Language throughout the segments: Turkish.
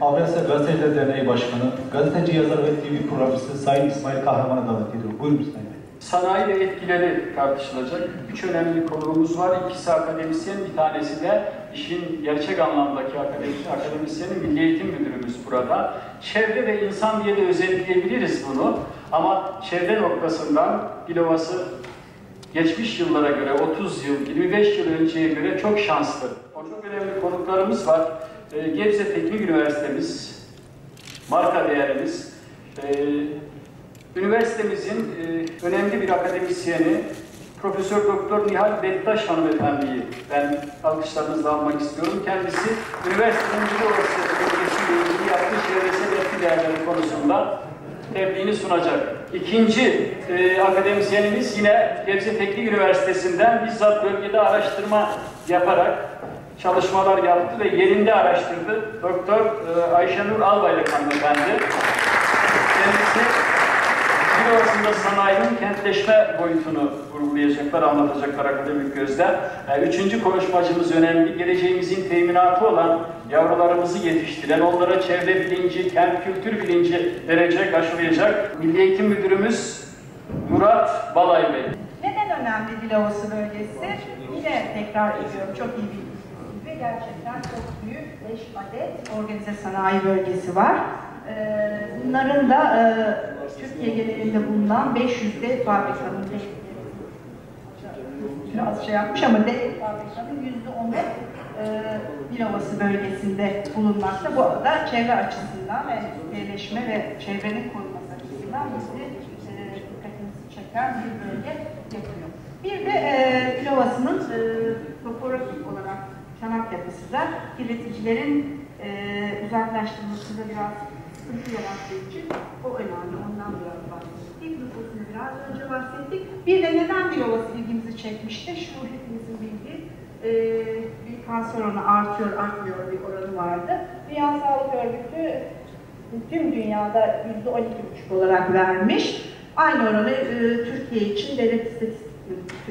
Avrasya Gazeteciler Derneği Başkanı, gazeteci, yazar ve TV programcısı Sayın İsmail Kahraman'a davet ediyorum. Buyurun Sayın Bey. Sanayi ve etkileri tartışılacak. Üç önemli konuğumuz var. İkisi akademisyen, bir tanesi de işin gerçek anlamdaki akademisyen, akademisyeni Milli Eğitim Müdürümüz burada. Çevre ve insan diye de özetleyebiliriz bunu. Ama çevre noktasından Dilovası geçmiş yıllara göre 30 yıl, 25 yıl önceye göre çok şanslı. Çok önemli konuklarımız var. Ee, Gebze Teknik Üniversitemiz, marka değerimiz, ee, Üniversitemizin e, önemli bir akademisyeni Profesör Doktor Nihal Bektaş hanımefendiyi ben alkışlarınızla almak istiyorum. Kendisi üniversitenin Dilovası bölgesiyle ilgili yaptığı çevresel etki değerleri konusunda tebliğini sunacak. İkinci e, akademisyenimiz yine Gebze Teknik Üniversitesi'nden bizzat bölgede araştırma yaparak çalışmalar yaptı ve yerinde araştırdı. Doktor e, Ayşenur Albayrak hanımefendi. Kendisi Dilovası'nda sanayinin kentleşme boyutunu vurgulayacaklar, anlatacaklar akademik gözden. Yani üçüncü konuşmacımız önemli. Geleceğimizin teminatı olan yavrularımızı yetiştiren, onlara çevre bilinci, kent kültür bilinci verecek, aşılayacak Milli Eğitim Müdürümüz Murat Balay Bey. Neden önemli Dilovası bölgesi? Yine tekrar ediyorum, çok iyi ve gerçekten çok büyük 5 adet organize sanayi bölgesi var. Ee, Bunların da e, Türkiye genelinde bulunan 500 dev fabrikanın biraz şey yapmış ama dev fabrikanın %10'u e, Dilovası bölgesinde bulunmakta. Bu da çevre açısından ve yerleşme ve çevrenin korunması açısından bizi e, dikkatimizi çeken bir bölge yapıyor. Bir de e, Dilovası'nın e, topografik olarak çanak yapısı da kirleticilerin e, uzaklaştırılmasında biraz sıkıntı yarattığı için o önemli. Ondan biraz bahsettik. Nüfusunu biraz önce bahsettik. Bir de neden Dilovası ilgimizi çekmişti? Şu hepimizin bildiği e, bir kanser oranı artıyor, artmıyor bir oranı vardı. Dünya Sağlık Örgütü tüm dünyada yüzde on iki buçuk olarak vermiş. Aynı oranı e, Türkiye için devlet istatistik,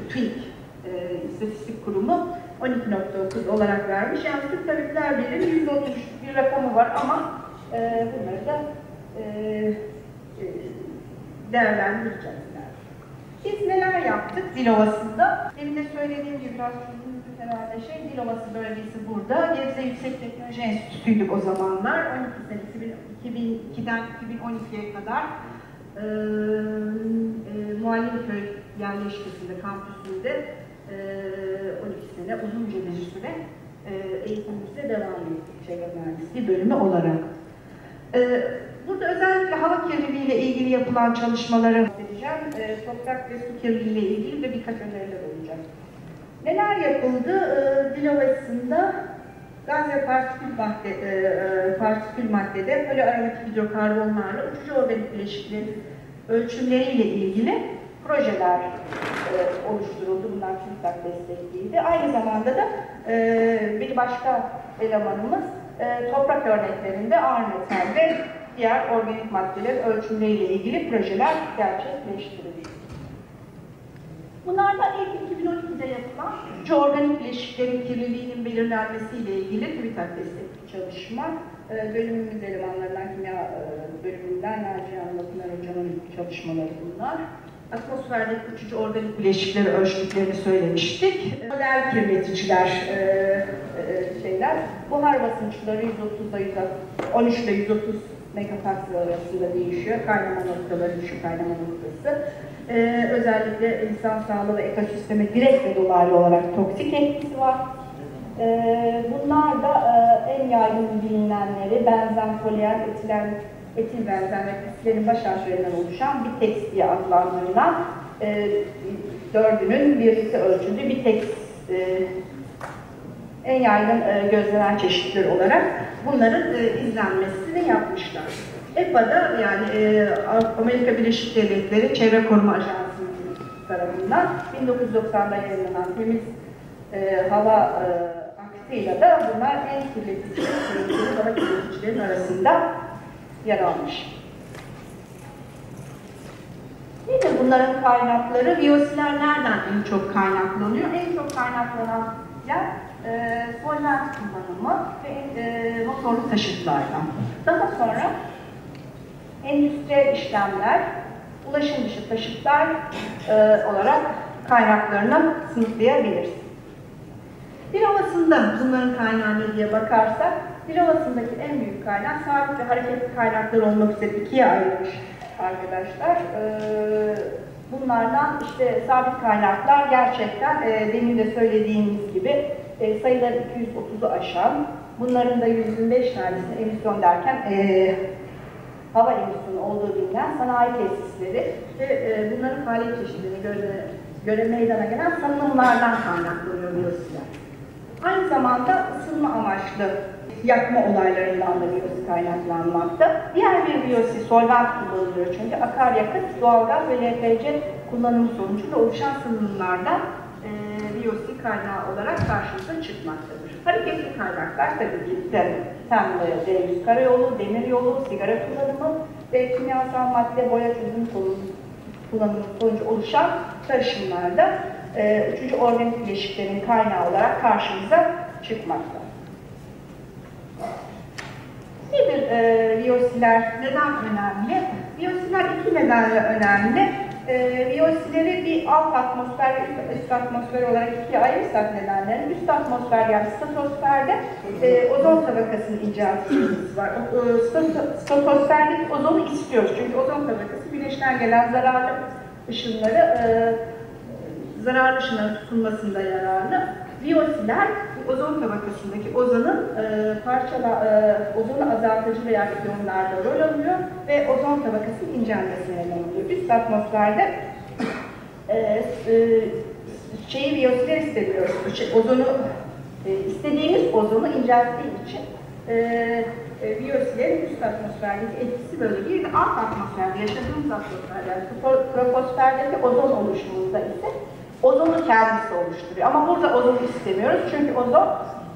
TÜİK e, istatistik kurumu 12.9 olarak vermiş. Yani Türk Tabipler Birliği'nin yüzde otuz bir rakamı var ama e, bunları da e, e, değerlendireceğiz. Biz neler yaptık Dilovası'nda? Demin de söylediğim gibi biraz çözümümüzü herhalde şey, Dilovası bölgesi burada. Gebze Yüksek Teknoloji Enstitüsü'ydük o zamanlar. 12 sene 2002'den 2012'ye kadar e, e, Muallimköy yerleşkesinde, kampüsünde 12 sene uzunca bir süre e, eğitimimize devam ettik çevre mühendisliği bölümü olarak. E, burada özellikle hava kirliliği ile ilgili yapılan çalışmaları edeceğim. E, toprak ve su kirliliği ile ilgili de birkaç öneriler olacak. Neler yapıldı? Dilovası'nda gaz ve partikül, madde, e, e, partikül maddede poliaromatik hidrokarbonlarla uçucu organik bileşiklerin ölçümleriyle ilgili projeler e, oluşturuldu. Bunlar TÜBİTAK destekliydi. Aynı zamanda da e, bir başka elemanımız e, toprak örneklerinde ağır metal ve diğer organik maddelerin ölçümleriyle ilgili projeler gerçekleştirildi. Bunlardan ilk 2012'de yapılan şu organik bileşiklerin kirliliğinin belirlenmesiyle ilgili TÜBİTAK destekli çalışma. E, bölümümüz elemanlarından, kimya e, bölümünden Naciye Hanım, Pınar Hocam'ın çalışmaları bunlar. Atmosferdeki uçucu organik bileşikleri ölçtüklerini söylemiştik. Model kirleticiler, e, e, şeyler, buhar basınçları 130 ile 13 ile 130 megapascal arasında değişiyor. Kaynama noktaları, düşük kaynama noktası. Ee, özellikle insan sağlığı ve ekosisteme direkt ve dolaylı olarak toksik etkisi var. Ee, bunlar da e, en yaygın bilinenleri benzen, polyen, etilen, etil benzen ve pislerin baş harflerinden oluşan bir tekst diye adlandırılan e, dördünün birlikte ölçüldüğü bir tekst e, en yaygın e, gözlenen çeşitler olarak bunların e, izlenmesini yapmışlar. EPA'da yani e, Amerika Birleşik Devletleri Çevre Koruma Ajansı tarafından 1990'da yayınlanan temiz e, hava e, aksıyla da bunlar en kirletici, kirletici hava kirleticilerin arasında yer almış. Nedir bunların kaynakları? Biyosiler nereden en çok kaynaklanıyor? En çok kaynaklanan yer e, solvent kullanımı ve e, fosforlu taşıtlardan. Daha sonra endüstriyel işlemler, ulaşım dışı taşıtlar e, olarak kaynaklarını sınıflayabiliriz. Bir ovasında bunların kaynağı diye bakarsak, bir ovasındaki en büyük kaynak sabit ve hareketli kaynaklar olmak üzere ikiye ayrılmış arkadaşlar. Ee, bunlardan işte sabit kaynaklar gerçekten e, demin de söylediğimiz gibi e, sayıları 230'u aşan, bunların da 125 tanesini emisyon derken e, hava emisyonu olduğu bilinen sanayi tesisleri ve e, bunların faaliyet çeşidini göre, göre meydana gelen salınımlardan kaynaklanıyor biyosiller. Aynı zamanda ısınma amaçlı yakma olaylarından da biyosi kaynaklanmakta. Diğer bir biyosi solvent kullanılıyor çünkü akaryakıt, doğalgaz ve LPG kullanımı sonucunda oluşan salınımlardan e, biyosi kaynağı olarak karşımıza çıkmaktadır. Hareketli kaynaklar tabii ki tem, tem e, D100 karayolu, demir yolu, sigara kullanımı ve kimyasal madde boya çözüm kullanımı sonucu oluşan karışımlarda e, üçüncü organik bileşiklerin kaynağı olarak karşımıza çıkmakta. Nedir e, biyosiler? Neden önemli? Biyosiler iki nedenle önemli. E, biyosileri bir alt atmosfer ve üst, atmosfer olarak ikiye ayırırsak nedenlerini, üst atmosfer yani stratosferde e, ozon tabakasının inceltilmesi var. E, strato- stratosferdeki ozonu istiyoruz çünkü ozon tabakası güneşten gelen zararlı ışınları e, zararlı ışınların tutulmasında yararlı. Biyosiler ozon tabakasındaki ozonun e, parçala, e, ozonu azaltıcı reaksiyonlarda rol alıyor ve ozon tabakasının incelmesine neden oluyor. Üst atmosferde e, e, şeyi biyosiler istemiyoruz. Şey, ozonu e, istediğimiz ozonu incelttiği için e, e, biyosilerin üst atmosferdeki etkisi böyle bir de alt atmosferde yaşadığımız atmosferde yani tropo- troposferdeki ozon oluşumunda ise ozonu kendisi oluşturuyor. Ama burada ozonu istemiyoruz çünkü ozon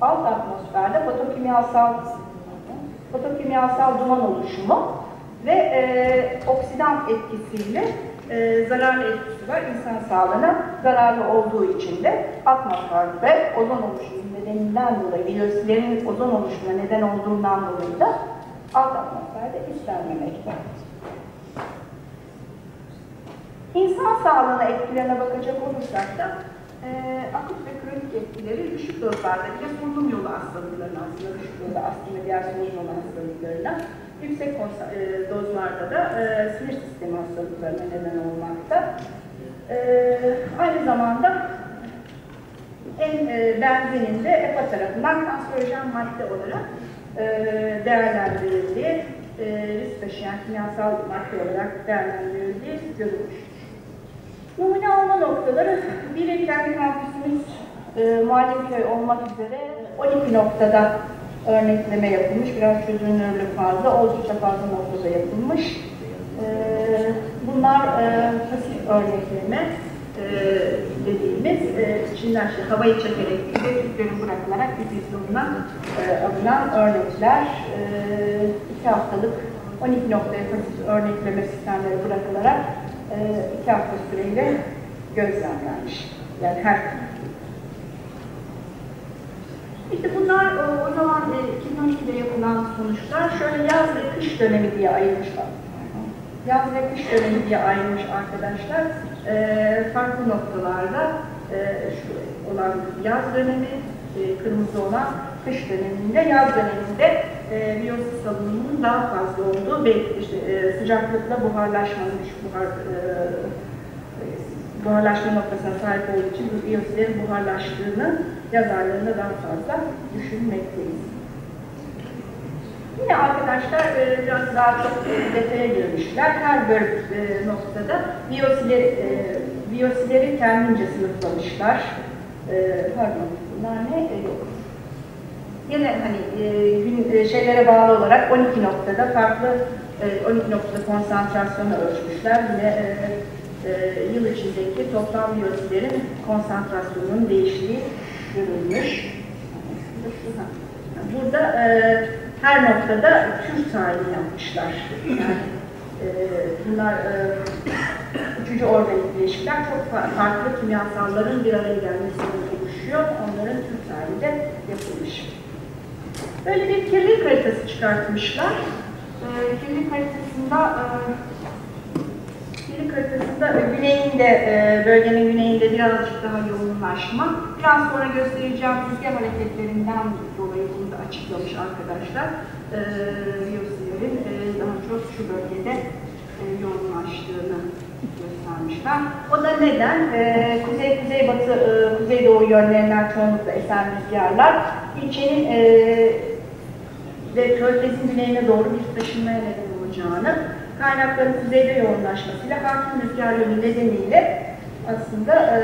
alt atmosferde fotokimyasal fotokimyasal duman oluşumu ve e, oksidan etkisiyle e, zararlı etkisi var. İnsan sağlığına zararlı olduğu için de atmosferde ozon oluşumu nedeninden dolayı, biyosilerin ozon oluşumuna neden olduğundan dolayı da alt atmosferde istenmemekte. İnsan sağlığına etkilerine bakacak olursak da e, akut ve kronik etkileri düşük dozlarda bile solunum yolu hastalıklarına aslında düşük dozda ve diğer solunum yolu hastalıklarına yüksek e, dozlarda da e, sinir sistemi hastalıklarına neden olmakta. E, aynı zamanda en e, benzinin de EPA tarafından kanserojen madde olarak e, değerlendirildiği, e, risk taşıyan kimyasal madde olarak değerlendirildiği görülmüştür. Numune alma noktaları biri kendi kampüsümüz e, Muallimköy olmak üzere 12 noktada örnekleme yapılmış. Biraz çözünürlük fazla, oldukça fazla noktada yapılmış. E, bunlar e, pasif örnekleme e, dediğimiz e, içinden işte havayı çekerek ve tüplerin bırakılarak difüzyonuna e, alınan örnekler. E, iki haftalık 12 noktaya pasif örnekleme sistemleri bırakılarak e, iki hafta süreyle gözlemlenmiş. Yani her İşte bunlar e, o zaman e, 2012'de yapılan sonuçlar şöyle yaz ve kış dönemi diye ayırmışlar. Yaz ve kış dönemi diye ayrılmış arkadaşlar. E, farklı noktalarda e, şu olan yaz dönemi, e, kırmızı olan kış döneminde, yaz döneminde e, biyosis salınımının daha fazla olduğu ve işte, e, sıcaklıkla buharlaşmanın, düşük buhar, e, buharlaşma noktasına sahip olduğu için bu biyoslerin buharlaştığını yaz aylarında daha fazla düşünmekteyiz. Yine arkadaşlar e, biraz daha çok e, detaya girmişler. Her bir e, noktada biyosileri, e, biyosileri kendince sınıflamışlar. E, pardon, bunlar ne? E, Yine hani e, gün e, şeylere bağlı olarak 12 noktada farklı e, 12 noktada konsantrasyonu ölçmüşler. Yine e, e, yıl içindeki toplam biyosilerin konsantrasyonunun değiştiği görülmüş. Burada e, her noktada tür tayini yapmışlar. Yani e, bunlar e, üçüncü organik bileşikler çok fa- farklı kimyasalların bir araya gelmesiyle oluşuyor. Onların tür tayini de yapılmış. Böyle bir kirlilik haritası çıkartmışlar. E, kirlilik haritasında e, kirlilik haritasında e, güneyinde, e, bölgenin güneyinde birazcık daha yoğunlaşma. Biraz sonra göstereceğim rüzgar hareketlerinden dolayı bunu da açıklamış arkadaşlar. E, biyosferin e, daha çok şu bölgede e, yoğunlaştığını göstermişler. O da neden? E, kuzey, kuzeybatı, e, kuzeydoğu yönlerinden çoğunlukla esen rüzgarlar ilçenin e, ve körfezin güneyine doğru bir taşınmaya neden olacağını, kaynakların kuzeyde yoğunlaşmasıyla hakim rüzgarları nedeniyle aslında e,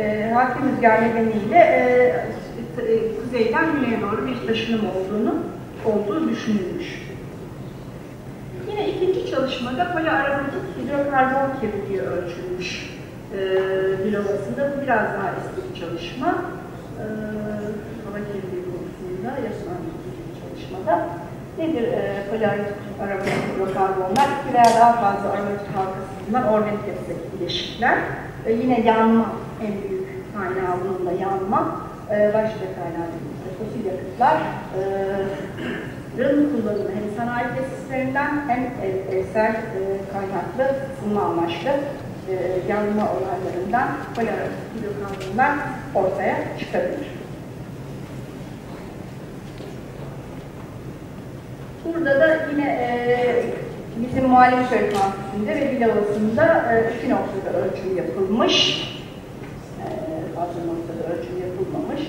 e, hakim rüzgar nedeniyle e, kuzeyden güneye doğru bir taşınım olduğunu olduğu düşünülmüş. Yine ikinci çalışmada poliaromatik hidrokarbon kirliliği ölçülmüş e, bir ovasında. Bu biraz daha eski bir çalışma. E, hava kirliliği konusunda yapılan çalışmada. Nedir e, poliaromatik hidrokarbonlar? İki veya daha fazla aromatik halkası bulunan organik yapıdaki bileşikler. E, yine yanma en büyük kaynağı bunun da yanma. E, başka kaynağı fosil yakıtlar. E, Rın kullanımı hem sanayi tesislerinden hem ev- evsel e, kaynaklı ısınma amaçlı e, yanma olaylarından poliaromatik hidrokarbonlar ortaya çıkabilir. Burada da yine e, bizim muhalif kampüsünde ve Bilavası'nda e, iki noktada ölçüm yapılmış. E, fazla noktada ölçüm yapılmamış.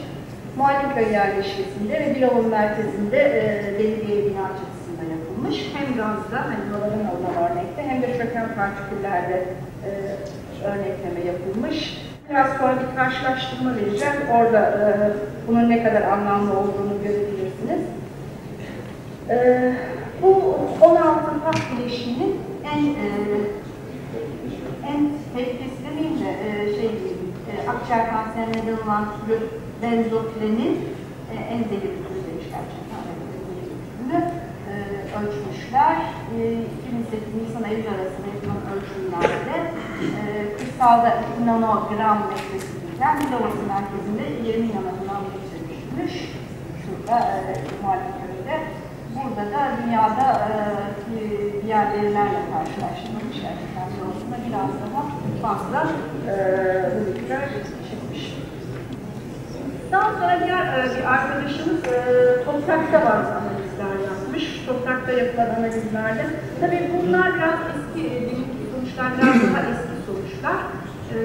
Muhalifköy yerleşkesinde ve Bilav'ın merkezinde e, belediye bina çatısında yapılmış. Hem gazda, hani havadan alınan örnekte hem de çöken partiküllerde e, örnekleme yapılmış. Biraz sonra bir karşılaştırma vereceğim. Orada e, bunun ne kadar anlamlı olduğunu görebilirsiniz. Ee, bu 16 tat bileşiğinin en e, en tehlikesi demeyeyim de e, şey e, akciğer kanserine neden olan türü benzoflenin e, en zehirli türü demiş gerçekten. Evet, en zehirli türünü e, ölçmüşler. E, 2008 Nisan-Eylül arasında yapılan ölçümlerde e, kırsalda 2 nanogram metresinden Milovası merkezinde 20 nanogram metre düşmüş. Şurada e, muhalif köyde. Burada da dünyada e, diğer verilerle karşılaştırılmış gerçekten Milovası'nda biraz daha fazla e, bu miktar çıkmış. Daha sonra diğer e, bir arkadaşımız e, toprakta bazı analizler yapmış. Toprakta yapılan analizlerde. Tabii bunlar biraz eski, e, benimki sonuçlar biraz daha eski sonuçlar. E,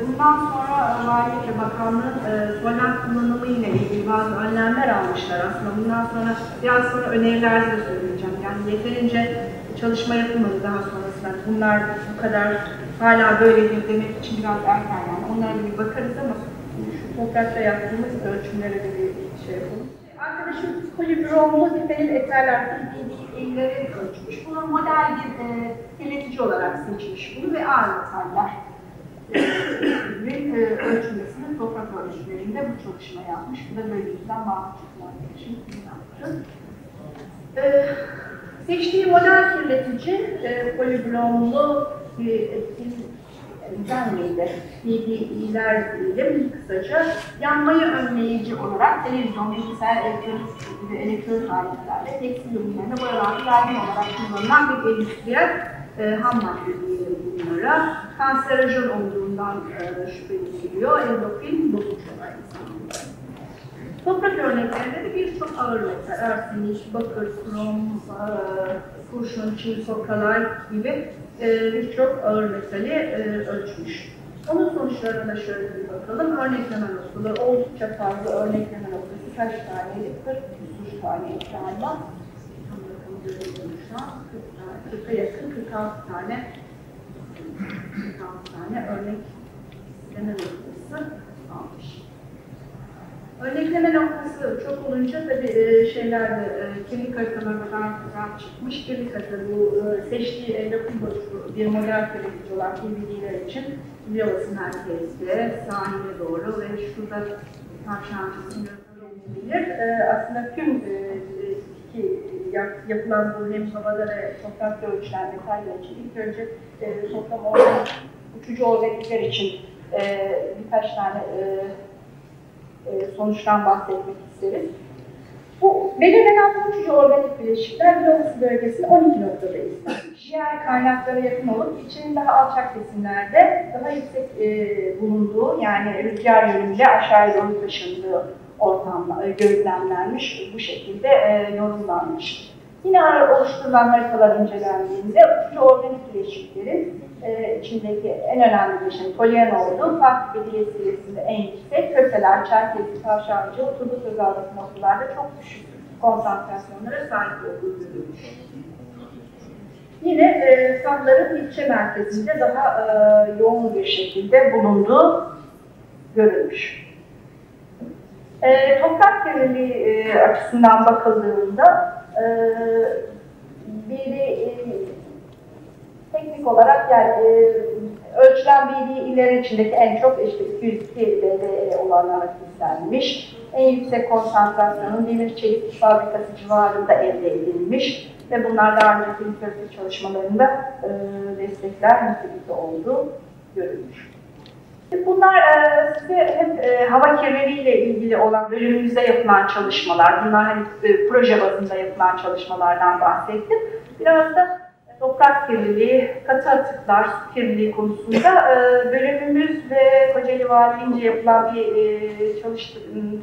bundan sonra Valilik ve Bakanlığın e, kullanımı ile ilgili bazı önlemler almışlar aslında. Bundan sonra biraz sonra önerilerde de söyleyeceğim. Yani yeterince çalışma yapılmadı daha sonrasında. Bunlar bu kadar hala böyledir demek için biraz erken yani. Onlara bir bakarız ama şu toprakta yaptığımız ölçümlere de bir şey yapalım. Arkadaşım polibromlu tüfeğin eterler illeri ölçmüş. Bunu model bir e, kirletici olarak seçmiş bunu ve ağır metaller ve e, ölçülmesini toprak ölçümlerinde bu çalışma yapmış. Bu da yüzden bahsettiğim arkadaşım bunu yaptı. E, seçtiği model kirletici e, polibromlu bir etkin güzel miydi? PDE'ler diyelim kısaca. Yanmayı önleyici olarak televizyon, bilgisayar, elektronik ve elektronik aletlerle tekstil ürünlerine boyalarda yaygın olarak kullanılan bir endüstriyel e, ham madde diyelim bunlara. Kanserojen olduğundan e, şüpheleniyor. Endokrin bozucu aynı zamanda. Toprak örneklerinde de birçok ağır metal, arsenik, bakır, krom, e, kurşun, çin, sokalay gibi e, birçok ağır metali e, ölçmüş. Onun sonuçlarına şöyle bir bakalım. Örnekleme noktaları oldukça fazla örnekleme noktası kaç taneydi? 40 küsur taneydi galiba. Tam rakamı göremiyorum şu an. 40 tane, 40'a yakın 46 tane 46 tane örnekleme noktası almış. Örnekleme noktası çok olunca tabii e, şeyler de e, da daha güzel çıkmış. Kirlilik haritaları bu e, seçtiği endokrin bozucu bir model kirletici olan PBD'ler için Biyolas'ın merkezde, sahile doğru ve şurada tavşancısını görebilir. E, aslında tüm e, ki yap, yapılan bu hem havada ve toprakta ölçülen metaller için ilk önce e, toplam organ, uçucu organikler için e, birkaç tane e, e, sonuçtan bahsetmek isteriz. Bu belirlenen komşucu organik bileşikler Biloğlu bölgesinde 12 noktada istenmiş. Diğer kaynaklara yakın olup içinin daha alçak kesimlerde daha yüksek e, bulunduğu yani rüzgar yönüyle aşağıya doğru taşındığı ortamda e, gözlemlenmiş. Bu şekilde e, yorumlanmış. Yine oluşturulan haritalar incelendiğinde uçucu organik bileşiklerin e, içindeki en önemli bileşik polyen olduğu fark belirli seviyesinde en yüksek, köseler, çerkezi, tavşancı, turgut özellik noktalarda çok düşük konsantrasyonlara sahip olduğu görülmüş. Yine e, safların ilçe merkezinde daha e, yoğun bir şekilde bulunduğu görülmüş. E, toprak kirliliği e, açısından bakıldığında e, biri e, teknik olarak yani e, ölçülen iller içindeki en çok işte 202 BD olanlar istenmiş. En yüksek konsantrasyonun demir çelik fabrikası civarında elde edilmiş ve bunlar daha önceki çalışmalarında e, destekler nitelikte olduğu görülmüş. Bunlar e, size hep e, hava kirliliği ile ilgili olan bölümümüzde yapılan çalışmalar, bunlar hani e, proje bazında yapılan çalışmalardan bahsettim. Biraz da toprak kirliliği, katı atıklar, su kirliliği konusunda e, bölümümüz ve Kocaeli Valiliğince yapılan bir e, çalış,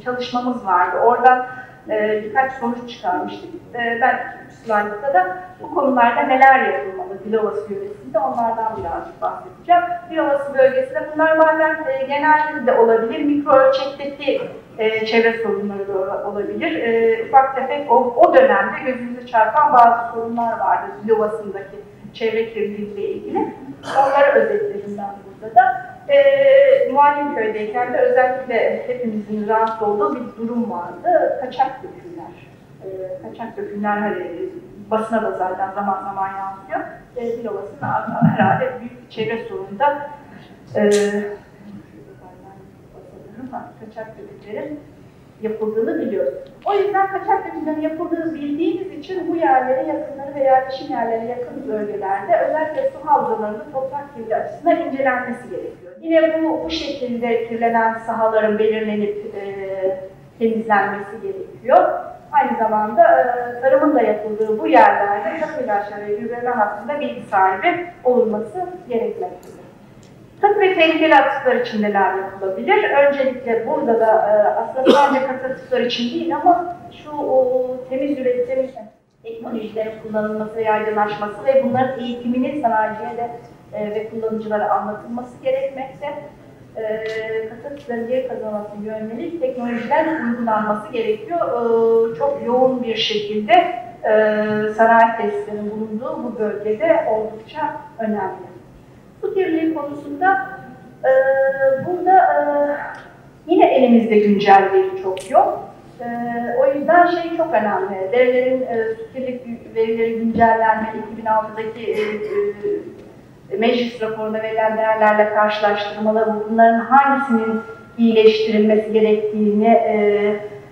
çalışmamız vardı. Oradan e, birkaç sonuç çıkarmıştık. E, ben slaytta da bu konularda neler yapılmalı Dilovası yöresinde onlardan birazcık bahsedeceğim. Dilovası bölgesinde bunlar bazen e, genelde de olabilir, mikro ölçekteki e, çevre sorunları da olabilir. E, ufak tefek o, o dönemde gözümüze çarpan bazı sorunlar vardı Dilovası'ndaki çevre kirliliği ile ilgili. Onları özetledim ben burada da. E, Muallim köydeyken de özellikle hepimizin rahatsız olduğu bir durum vardı. Kaçak dökümler. E, kaçak dökümler hani basına da zaten zaman zaman yansıyor. E, Dilovası'nın herhalde büyük bir çevre sorununda e, kaçak dökümlerin yapıldığını biliyoruz. O yüzden kaçak dökümlerin yapıldığını bildiğimiz için bu yerlere yakınları ve yerleşim yerlerine yakın bölgelerde özellikle su havzalarının toprak kirliliği açısından incelenmesi gerekiyor. Yine bu, bu şekilde kirlenen sahaların belirlenip e, temizlenmesi gerekiyor. Aynı zamanda e, tarımın da yapıldığı bu yerlerde tarım ilaçları ve hakkında bilgi sahibi olunması gerekmektedir. Tıp ve tehlikeli atıklar için neler yapılabilir? Öncelikle burada da e, aslında sadece katı atıklar için değil ama şu o, temiz üretim teknolojilerin kullanılması yaygınlaşması ve bunların eğitiminin sanayiciye de e, ve kullanıcılara anlatılması gerekmekte. E, katı atıkların geri kazanması yönelik teknolojiler uygulanması gerekiyor. E, çok yoğun bir şekilde e, sanayi testlerinin bulunduğu bu bölgede oldukça önemli. Su kirliliği konusunda e, burada e, yine elimizde güncel veri çok yok. E, o yüzden şey çok önemli. Derelerin e, su kirlilik verileri güncellenmeli. 2006'daki e, e, meclis raporunda verilen değerlerle karşılaştırmalı. Bunların hangisinin iyileştirilmesi gerektiğini e,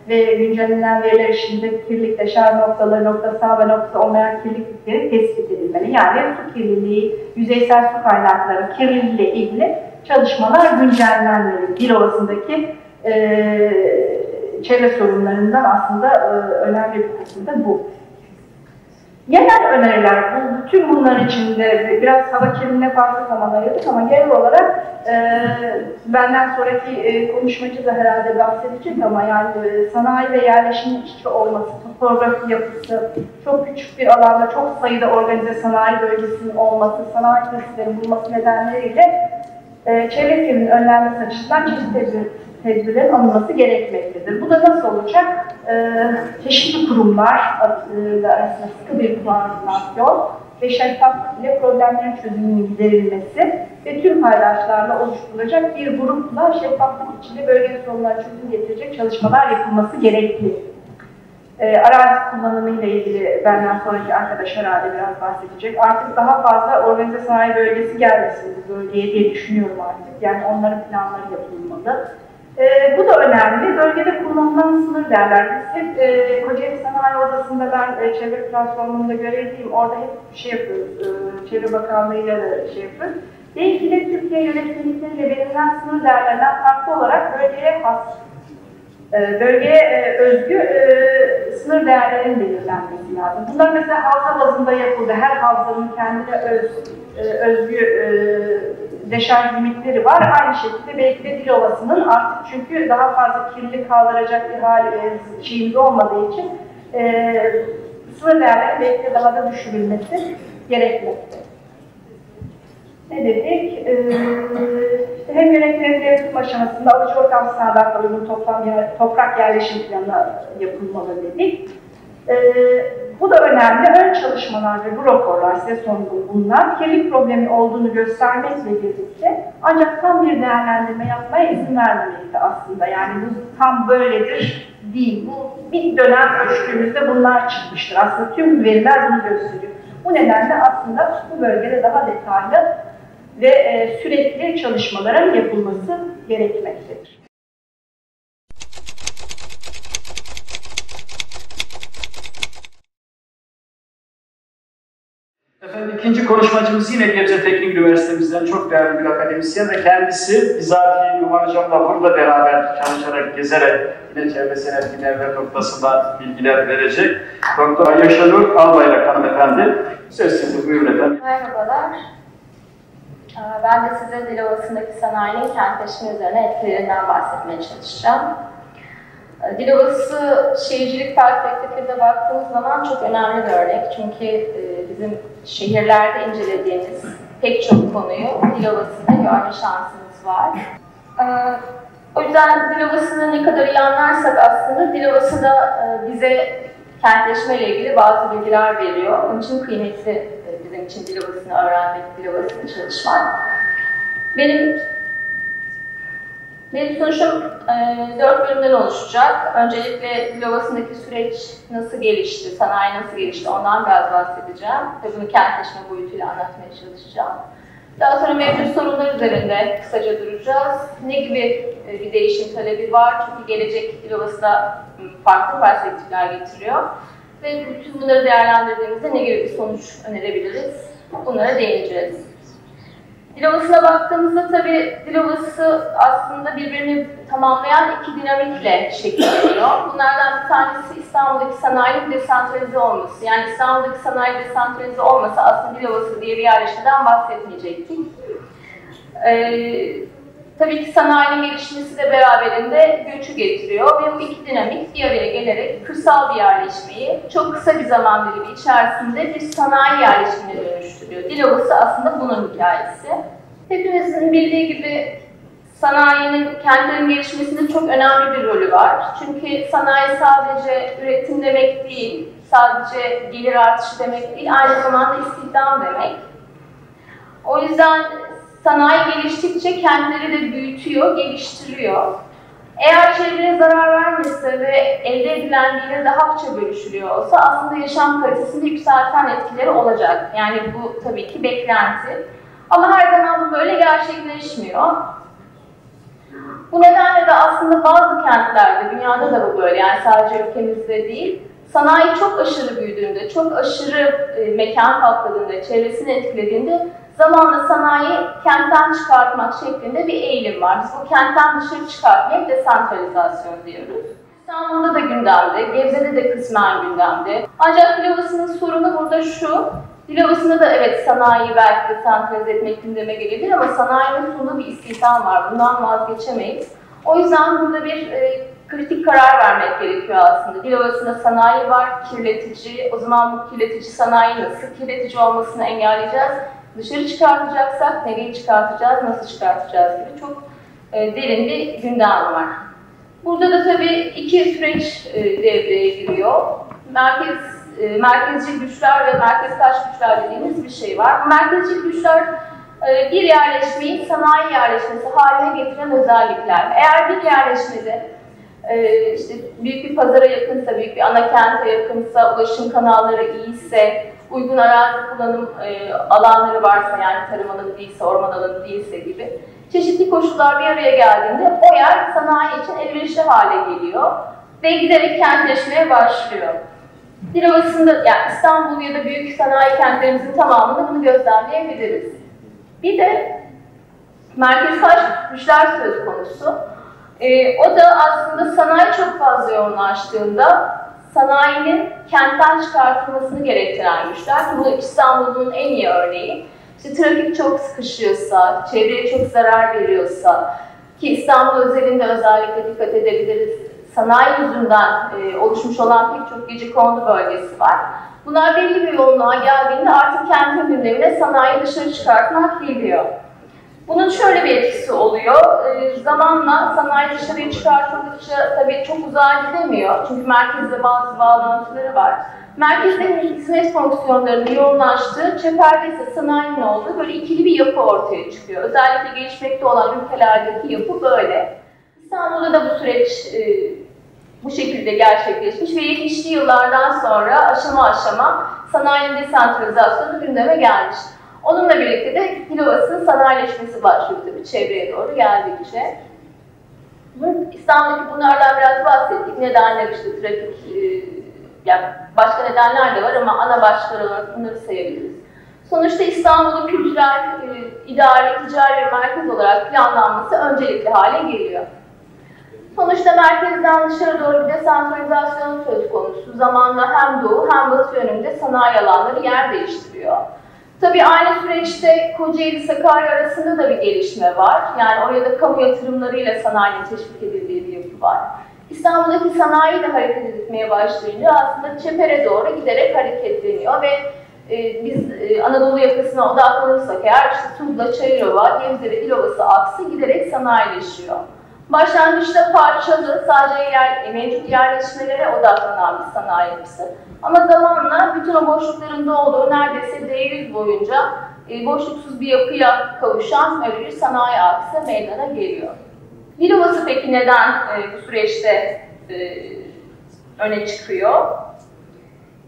ve güncellenen veriler içinde kirlilik, deşarj noktaları, noktasal ve nokta olmayan kirlilikleri tespit edilmeli. Yani su kirliliği, yüzeysel su kaynakları kirliliği ile ilgili çalışmalar güncellenmeli. Dil ovasındaki e, çevre sorunlarından aslında e, önemli bir kısmı da bu. Genel öneriler, bu, bütün bunların içinde biraz hava kirliliğine fazla zaman ayırdık ama genel olarak e, benden sonraki e, konuşmacı da herhalde bahsedecek ama yani e, sanayi ve yerleşimin içi olması, topografi yapısı, çok küçük bir alanda çok sayıda organize sanayi bölgesinin olması, sanayi tesislerinin bulması nedenleriyle e, çevre kirliliğinin önlenmesi açısından çeşitli tedbirlerin alınması gerekmektedir. Bu da nasıl olacak? Ee, çeşitli kurumlar e, arasında sıkı bir koordinasyon ve şeffaflık ile problemlerin çözümünün giderilmesi ve tüm paydaşlarla oluşturulacak bir grupla şeffaflık içinde bölge sorunlarına çözüm getirecek çalışmalar yapılması gerekli. E, arazi kullanımı ile ilgili benden sonraki arkadaş herhalde biraz bahsedecek. Artık daha fazla organize sanayi bölgesi gelmesin bu bölgeye diye düşünüyorum artık. Yani onların planları yapılmalı. E, bu da önemli. Bölgede kullanılan sınır derler. Biz hep e, Kocaeli Sanayi Odası'nda ben e, çevre platformunda görevliyim. Orada hep şey yapıyoruz, e, Çevre Bakanlığı'yla da şey yapıyoruz. Belki de Türkiye yönetmelikleriyle belirlenen sınır değerlerinden farklı olarak bölgeye has E, bölgeye e, özgü e, sınır değerlerin belirlenmesi lazım. Bunlar mesela havza bazında yapıldı. Her havzanın kendine öz, e, özgü e, deşarj limitleri var. Aynı şekilde belki de Dilovası'nın artık çünkü daha fazla kirlilik kaldıracak bir hal şeyimiz olmadığı için e, sınır değerleri belki de daha da düşürülmesi gerekmekte. Ne dedik? Ee, hem yönetilebilir yapım aşamasında alıcı ortam standartlarının toplam yer, toprak yerleşim planı yapılmalı dedik. Ee, bu da önemli. Ön çalışmalar ve bu raporlar size sunduğum bunlar kirlilik problemi olduğunu göstermekle birlikte ancak tam bir değerlendirme yapmaya izin vermemekte aslında. Yani bu tam böyledir değil. Bu bir dönem ölçtüğümüzde bunlar çıkmıştır. Aslında tüm veriler bunu gösteriyor. Bu nedenle aslında bu bölgede daha detaylı ve e, sürekli çalışmaların yapılması gerekmektedir. Efendim ikinci konuşmacımız yine Gebze Teknik Üniversitemizden çok değerli bir akademisyen ve kendisi bizatihi Numan Hocam'la burada beraber çalışarak, gezerek yine çevresel etkilerler noktasında bilgiler verecek. Doktor Yaşanur Albayrak hanımefendi. Söz sizi buyurun efendim. Merhabalar. Ee, Ben de size Dilovası'ndaki sanayinin kentleşme üzerine etkilerinden bahsetmeye çalışacağım. Ee, Dilovası şehircilik perspektifinde baktığımız zaman çok önemli bir örnek. Çünkü e, bizim şehirlerde incelediğimiz pek çok konuyu Dilovası'nda görme şansımız var. Ee, O yüzden Dilovası'nı ne kadar iyi anlarsak aslında Dilovası da e, bize kentleşme ile ilgili bazı bilgiler veriyor. Onun için kıymetli e, bizim için Dilovası'nı öğrenmek, Dilovası'nı çalışmak. Benim benim sunuşum e, dört bölümden oluşacak. Öncelikle Dilovası'ndaki süreç nasıl gelişti, sanayi nasıl gelişti ondan biraz bahsedeceğim. Ve bunu kentleşme boyutuyla anlatmaya çalışacağım. Daha sonra mevcut sorunlar üzerinde kısaca duracağız. Ne gibi e, bir değişim talebi var? Çünkü gelecek Dilovası'na farklı perspektifler getiriyor. Ve bütün bunları değerlendirdiğimizde ne gibi bir sonuç önerebiliriz? Bunlara değineceğiz. Dilovası'na baktığımızda tabii Dilovası aslında birbirini tamamlayan iki dinamikle şekilleniyor. Bunlardan bir tanesi İstanbul'daki sanayinin desantralize olması. Yani İstanbul'daki sanayi desantralize olmasa aslında Dilovası diye bir yerleşmeden bahsetmeyecektik. Ee, tabii ki sanayinin gelişmesi de beraberinde göçü getiriyor ve bu iki dinamik bir araya gelerek kırsal bir yerleşmeyi çok kısa bir zaman dilimi içerisinde bir sanayi yerleşimine dönüştürüyor. Dilovası aslında bunun hikayesi. Hepimizin bildiği gibi sanayinin, kentlerin gelişmesinde çok önemli bir rolü var. Çünkü sanayi sadece üretim demek değil, sadece gelir artışı demek değil, aynı zamanda istihdam demek. O yüzden sanayi geliştikçe kentleri de büyütüyor, geliştiriyor. Eğer çevreye zarar vermese ve elde edilen gelir daha hakça bölüşülüyor olsa aslında yaşam kalitesini yükselten etkileri olacak. Yani bu tabii ki beklenti. Ama her zaman bu böyle gerçekleşmiyor. Bu nedenle de aslında bazı kentlerde, dünyada da bu böyle yani sadece ülkemizde değil, sanayi çok aşırı büyüdüğünde, çok aşırı e, mekan kapladığında, çevresini etkilediğinde zamanla sanayi kentten çıkartmak şeklinde bir eğilim var. Biz bu kentten dışarı çıkartmaya desantralizasyon diyoruz. İstanbul'da da gündemde, Gebze'de de kısmen gündemde. Ancak Dilovası'nın sorunu burada şu, Dilovası'nda da evet sanayi belki desantralize etmek gündeme gelebilir ama sanayinin sunduğu bir istihdam var. Bundan vazgeçemeyiz. O yüzden burada bir e, kritik karar vermek gerekiyor aslında. Dilovası'nda sanayi var, kirletici. O zaman bu kirletici sanayi nasıl kirletici olmasını engelleyeceğiz? Dışarı çıkartacaksak nereye çıkartacağız, nasıl çıkartacağız gibi çok e, derin bir gündem var. Burada da tabii iki süreç e, devreye giriyor. Merkez e, merkezci güçler ve merkeztaş güçler dediğimiz bir şey var. Merkezci güçler e, bir yerleşmeyi sanayi yerleşmesi haline getiren özellikler. Eğer bir yerleşmede işte büyük bir pazara yakınsa, büyük bir ana kente yakınsa, ulaşım kanalları iyiyse, uygun arazi kullanım e, alanları varsa yani tarım alanı değilse, orman alanı değilse gibi çeşitli koşullar bir araya geldiğinde o yer sanayi için elverişli hale geliyor ve giderek kentleşmeye başlıyor. Dilovası'nda, yani İstanbul ya da büyük sanayi kentlerimizin tamamında bunu gözlemleyebiliriz. Bir de merkeztaş güçler söz konusu. E, o da aslında sanayi çok fazla yoğunlaştığında sanayinin kentten çıkartılmasını gerektiren güçler. Bu İstanbul'un en iyi örneği. İşte trafik çok sıkışıyorsa, çevreye çok zarar veriyorsa, ki İstanbul özelinde özellikle dikkat edebiliriz. Sanayi yüzünden e, oluşmuş olan pek çok gece kondu bölgesi var. Bunlar belli bir yoğunluğa geldiğinde artık kentin gündemine sanayi dışarı çıkartmak geliyor. Bunun şöyle bir etkisi oluyor. E, zamanla sanayi dışarıya çıkartıldıkça tabii çok uzağa gidemiyor. Çünkü merkezde bazı bağlantıları var. Merkezde hizmet fonksiyonlarının yoğunlaştığı, çeperde ise sanayinin olduğu böyle ikili bir yapı ortaya çıkıyor. Özellikle gelişmekte olan ülkelerdeki yapı böyle. İstanbul'da da bu süreç e, bu şekilde gerçekleşmiş ve 70'li yıllardan sonra aşama aşama sanayinin desentralizasyonu gündeme gelmiş. Onunla birlikte de Dilovası'nın sanayileşmesi başlıyor tabii çevreye doğru geldikçe. İstanbul'daki bunlardan biraz bahsettik. Nedenler işte trafik, e, yani başka nedenler de var ama ana başlıklar olarak bunları sayabiliriz. Sonuçta İstanbul'un kültürel, e, idari, ticari merkez olarak planlanması öncelikli hale geliyor. Sonuçta merkezden dışarı doğru bir desentralizasyon söz konusu. Zamanla hem doğu hem batı yönünde sanayi alanları yer değiştiriyor. Tabii aynı süreçte Kocaeli Sakarya arasında da bir gelişme var. Yani oraya da kamu yatırımlarıyla sanayinin teşvik edildiği bir yapı var. İstanbul'daki sanayi de hareket etmeye başlayınca aslında çepere doğru giderek hareketleniyor ve e, biz e, Anadolu yakasına odaklanırsak eğer işte Tuzla, Çayırova, Gebze ve Dilovası aksı giderek sanayileşiyor. Başlangıçta parçalı, sadece yer, mevcut yerleşmelere odaklanan bir sanayi yapısı. Ama zamanla bütün o boşlukların olduğu neredeyse devir boyunca e, boşluksuz bir yapıya kavuşan öyle bir sanayi aksı meydana geliyor. Dilovası peki neden e, bu süreçte e, öne çıkıyor?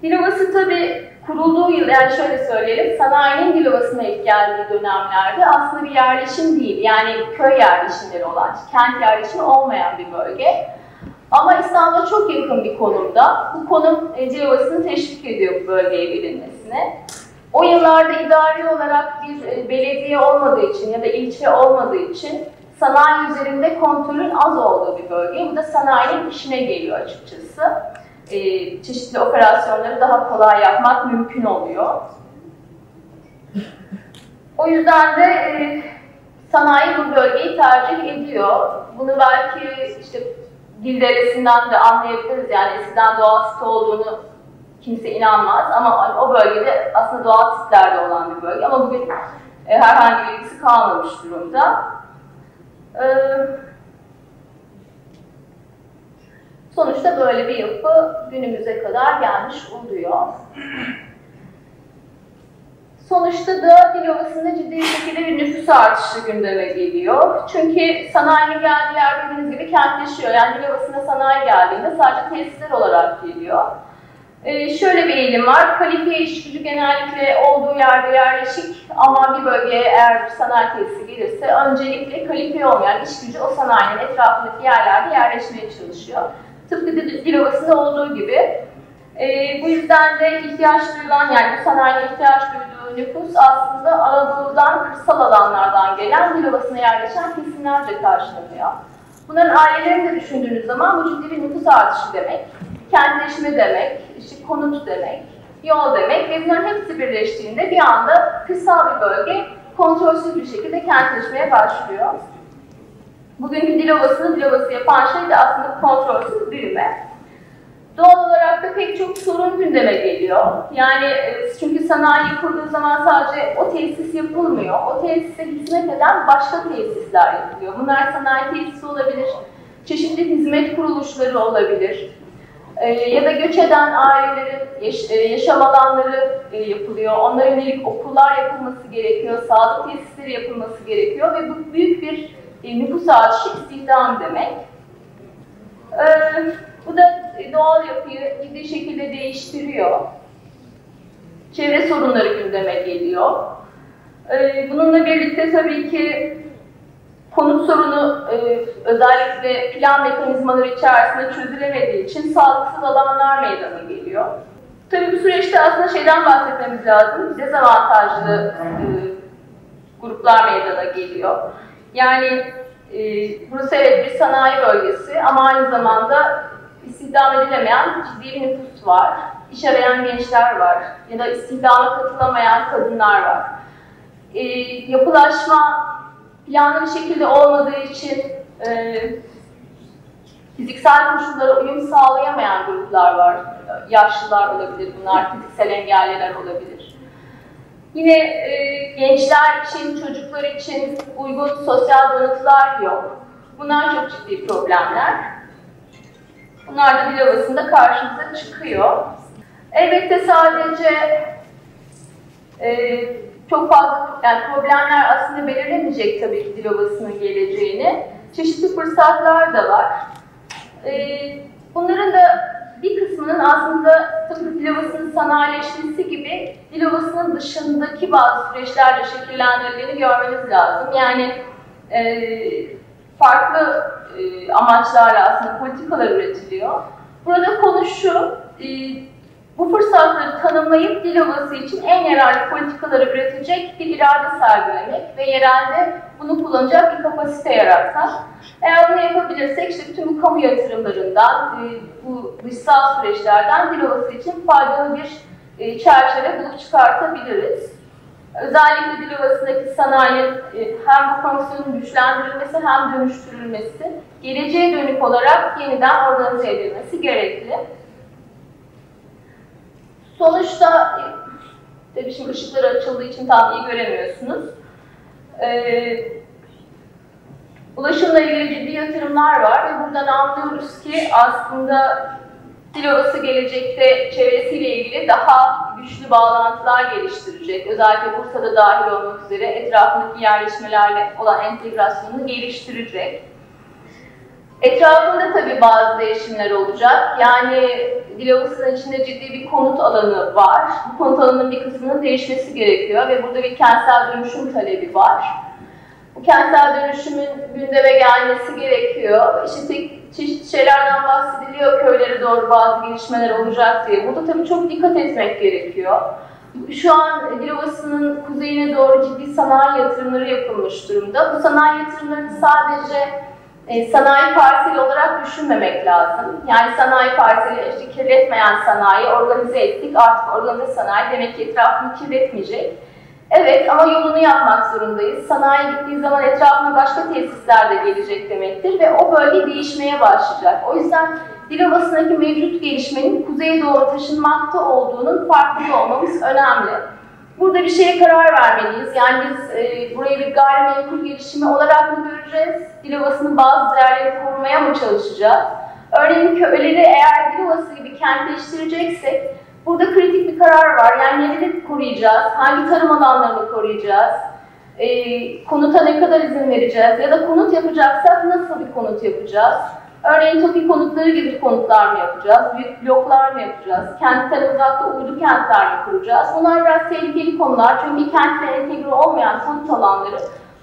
Dilovası tabi kurulduğu yıl, yani şöyle söyleyelim, sanayinin Dilovası'na ilk geldiği dönemlerde aslında bir yerleşim değil, yani köy yerleşimleri olan, kent yerleşimi olmayan bir bölge. Ama İstanbul'a çok yakın bir konumda. Bu konum e, Dilovası'nı teşvik ediyor bu bölgeye bilinmesine. O yıllarda idari olarak bir e, belediye olmadığı için ya da ilçe olmadığı için sanayi üzerinde kontrolün az olduğu bir bölge. Bu da sanayinin işine geliyor açıkçası. E, çeşitli operasyonları daha kolay yapmak mümkün oluyor. O yüzden de e, sanayi bu bölgeyi tercih ediyor. Bunu belki işte dil deresinden de anlayabiliriz. Yani eskiden doğal sit olduğunu kimse inanmaz ama o bölgede aslında doğal sitlerde olan bir bölge ama bugün e, herhangi bir ilgisi kalmamış durumda. Ee, sonuçta böyle bir yapı günümüze kadar gelmiş oluyor. Sonuçta da dil ovasında ciddi şekilde bir nüfus artışı gündeme geliyor. Çünkü sanayinin geldiği yer bildiğiniz gibi kentleşiyor. Yani dil ovasına sanayi geldiğinde sadece tesisler olarak geliyor. Ee, şöyle bir eğilim var. Kalifiye iş gücü genellikle olduğu yerde yerleşik ama bir bölgeye eğer bir sanayi tesisi gelirse öncelikle kalifiye olmayan iş gücü o sanayinin etrafındaki yerlerde yerleşmeye çalışıyor. Tıpkı Dilovası'nda olduğu gibi. Ee, bu yüzden de ihtiyaç duyulan yani bu sanayinin ihtiyaç duyduğu nüfus aslında Anadolu'dan, kırsal alanlardan gelen Dilovası'na yerleşen kesimlerce karşılanıyor. Bunların ailelerini de düşündüğünüz zaman bu ciddi bir nüfus artışı demek kentleşme demek, işte konut demek, yol demek ve bunların hepsi birleştiğinde bir anda kırsal bir bölge kontrolsüz bir şekilde kentleşmeye başlıyor. Bugünkü dil ovasını dil ovası yapan şey de aslında kontrolsüz büyüme. Doğal olarak da pek çok sorun gündeme geliyor. Yani çünkü sanayi yapıldığı zaman sadece o tesis yapılmıyor. O tesise hizmet eden başka tesisler yapılıyor. Bunlar sanayi tesisi olabilir, çeşitli hizmet kuruluşları olabilir, e, ya da göç eden ailelerin e, yaşam alanları e, yapılıyor. Onlara yönelik okullar yapılması gerekiyor, sağlık tesisleri yapılması gerekiyor ve bu büyük bir e, nüfus artışı istihdam demek. E, bu da doğal yapıyı ciddi şekilde değiştiriyor. Çevre sorunları gündeme geliyor. E, bununla birlikte tabii ki konut sorunu e, özellikle plan mekanizmaları içerisinde çözülemediği için sağlıksız alanlar meydana geliyor. Tabii bu süreçte aslında şeyden bahsetmemiz lazım, dezavantajlı e, gruplar meydana geliyor. Yani E, burası evet bir sanayi bölgesi ama aynı zamanda istihdam edilemeyen ciddi bir nüfus var. İş arayan gençler var ya da istihdama katılamayan kadınlar var. E, yapılaşma planlı bir şekilde olmadığı için e, fiziksel koşullara uyum sağlayamayan gruplar var. Yaşlılar olabilir bunlar, fiziksel engelliler olabilir. Yine e, gençler için, çocuklar için uygun sosyal donatılar yok. Bunlar çok ciddi problemler. Bunlar da dil havasında karşımıza çıkıyor. Elbette sadece e, çok fazla yani problemler aslında belirlemeyecek tabii ki dil havasının geleceğini. Çeşitli fırsatlar da var. E, bunların da bir kısmının aslında tıpkı dil havasının sanayileşmesi gibi dil havasının dışındaki bazı süreçlerle şekillendirildiğini görmeniz lazım. Yani e, farklı e, amaçlarla aslında politikalar üretiliyor. Burada konu şu, e, bu fırsatları tanımlayıp dil için en yararlı politikaları üretecek bir irade sergilemek ve yerelde bunu kullanacak bir kapasite yaratmak. Eğer bunu yapabilirsek işte tüm kamu yatırımlarından, e, bu dışsal süreçlerden dil için faydalı bir e, çerçeve bulup çıkartabiliriz. Özellikle dil havasındaki sanayinin e, hem bu fonksiyonun güçlendirilmesi hem dönüştürülmesi, geleceğe dönük olarak yeniden organize edilmesi gerekli. Sonuçta, tabii şimdi ışıklar açıldığı için tam iyi göremiyorsunuz. Ee, ulaşımla ilgili ciddi yatırımlar var ve buradan anlıyoruz ki aslında Dilovası gelecekte çevresiyle ilgili daha güçlü bağlantılar geliştirecek. Özellikle Bursa'da dahil olmak üzere etrafındaki yerleşmelerle olan entegrasyonunu geliştirecek. Etrafında tabii bazı değişimler olacak. Yani Dilovası'nın içinde ciddi bir konut alanı var. Bu konut alanının bir kısmının değişmesi gerekiyor ve burada bir kentsel dönüşüm talebi var. Bu kentsel dönüşümün gündeme gelmesi gerekiyor. İşte çeşitli şeylerden bahsediliyor, köylere doğru bazı gelişmeler olacak diye. Burada tabii çok dikkat etmek gerekiyor. Şu an Dilovası'nın kuzeyine doğru ciddi sanayi yatırımları yapılmış durumda. Bu sanayi yatırımlarını sadece e, sanayi parseli olarak düşünmemek lazım. Yani sanayi parseli, işte kirletmeyen sanayi organize ettik, artık organize sanayi demek ki etrafını kirletmeyecek. Evet ama yolunu yapmak zorundayız. Sanayi gittiği zaman etrafına başka tesisler de gelecek demektir ve o bölge değişmeye başlayacak. O yüzden Dilovası'ndaki mevcut gelişmenin kuzeye doğru taşınmakta olduğunun farkında olmamız önemli. Burada bir şeye karar vermeliyiz. Yani biz e, burayı bir gayrimenkul gelişimi olarak mı göreceğiz? Dilovası'nın bazı değerlerini korumaya mı çalışacağız? Örneğin köyleri eğer Dilovası gibi kentleştireceksek burada kritik bir karar var. Yani neleri koruyacağız? Hangi tarım alanlarını koruyacağız? E, konuta ne kadar izin vereceğiz? Ya da konut yapacaksak nasıl bir konut yapacağız? Örneğin TOKİ konutları gibi konutlar mı yapacağız? Büyük bloklar mı yapacağız? Kentten uzakta uydu kentler mi kuracağız? Bunlar biraz tehlikeli konular çünkü kentle entegre olmayan konut alanları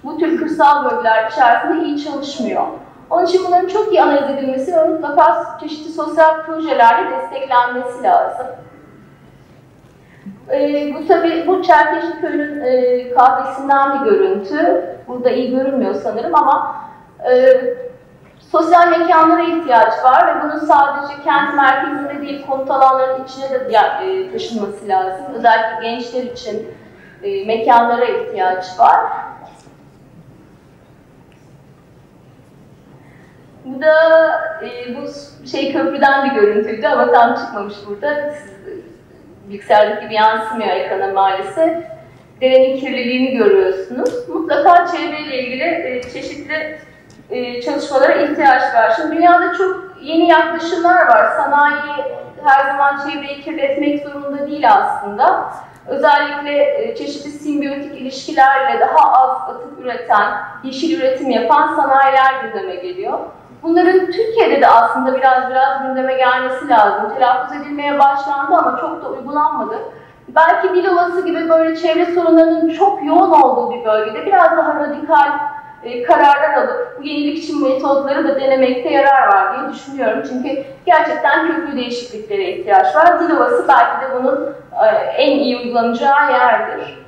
bu tür kırsal bölgeler içerisinde iyi çalışmıyor. Onun için bunların çok iyi analiz edilmesi ve mutlaka çeşitli sosyal projelerle desteklenmesi lazım. Ee, bu tabi bu Çerkeşli Köyü'nün e, kahvesinden bir görüntü. Burada iyi görünmüyor sanırım ama e, Sosyal mekanlara ihtiyaç var ve bunun sadece kent merkezinde değil, konut alanlarının içine de e, taşınması lazım. Özellikle gençler için e, mekanlara ihtiyaç var. Bu da e, bu şey köprüden bir görüntüydü ama tam çıkmamış burada. Bilgisayardaki gibi yansımıyor ekrana maalesef. Derenin kirliliğini görüyorsunuz. Mutlaka çevreyle ilgili çeşitli e, çalışmalara ihtiyaç var. Şimdi dünyada çok yeni yaklaşımlar var. Sanayi her zaman çevreyi kirletmek zorunda değil aslında. Özellikle e, çeşitli simbiyotik ilişkilerle daha az atık üreten, yeşil üretim yapan sanayiler gündeme geliyor. Bunların Türkiye'de de aslında biraz biraz gündeme gelmesi lazım. Telaffuz edilmeye başlandı ama çok da uygulanmadı. Belki Dilovası gibi böyle çevre sorunlarının çok yoğun olduğu bir bölgede biraz daha radikal e, kararlar alıp bu yenilikçi metodları da denemekte yarar var diye düşünüyorum. Çünkü gerçekten köklü değişikliklere ihtiyaç var. Dilovası belki de bunun e, en iyi uygulanacağı yerdir.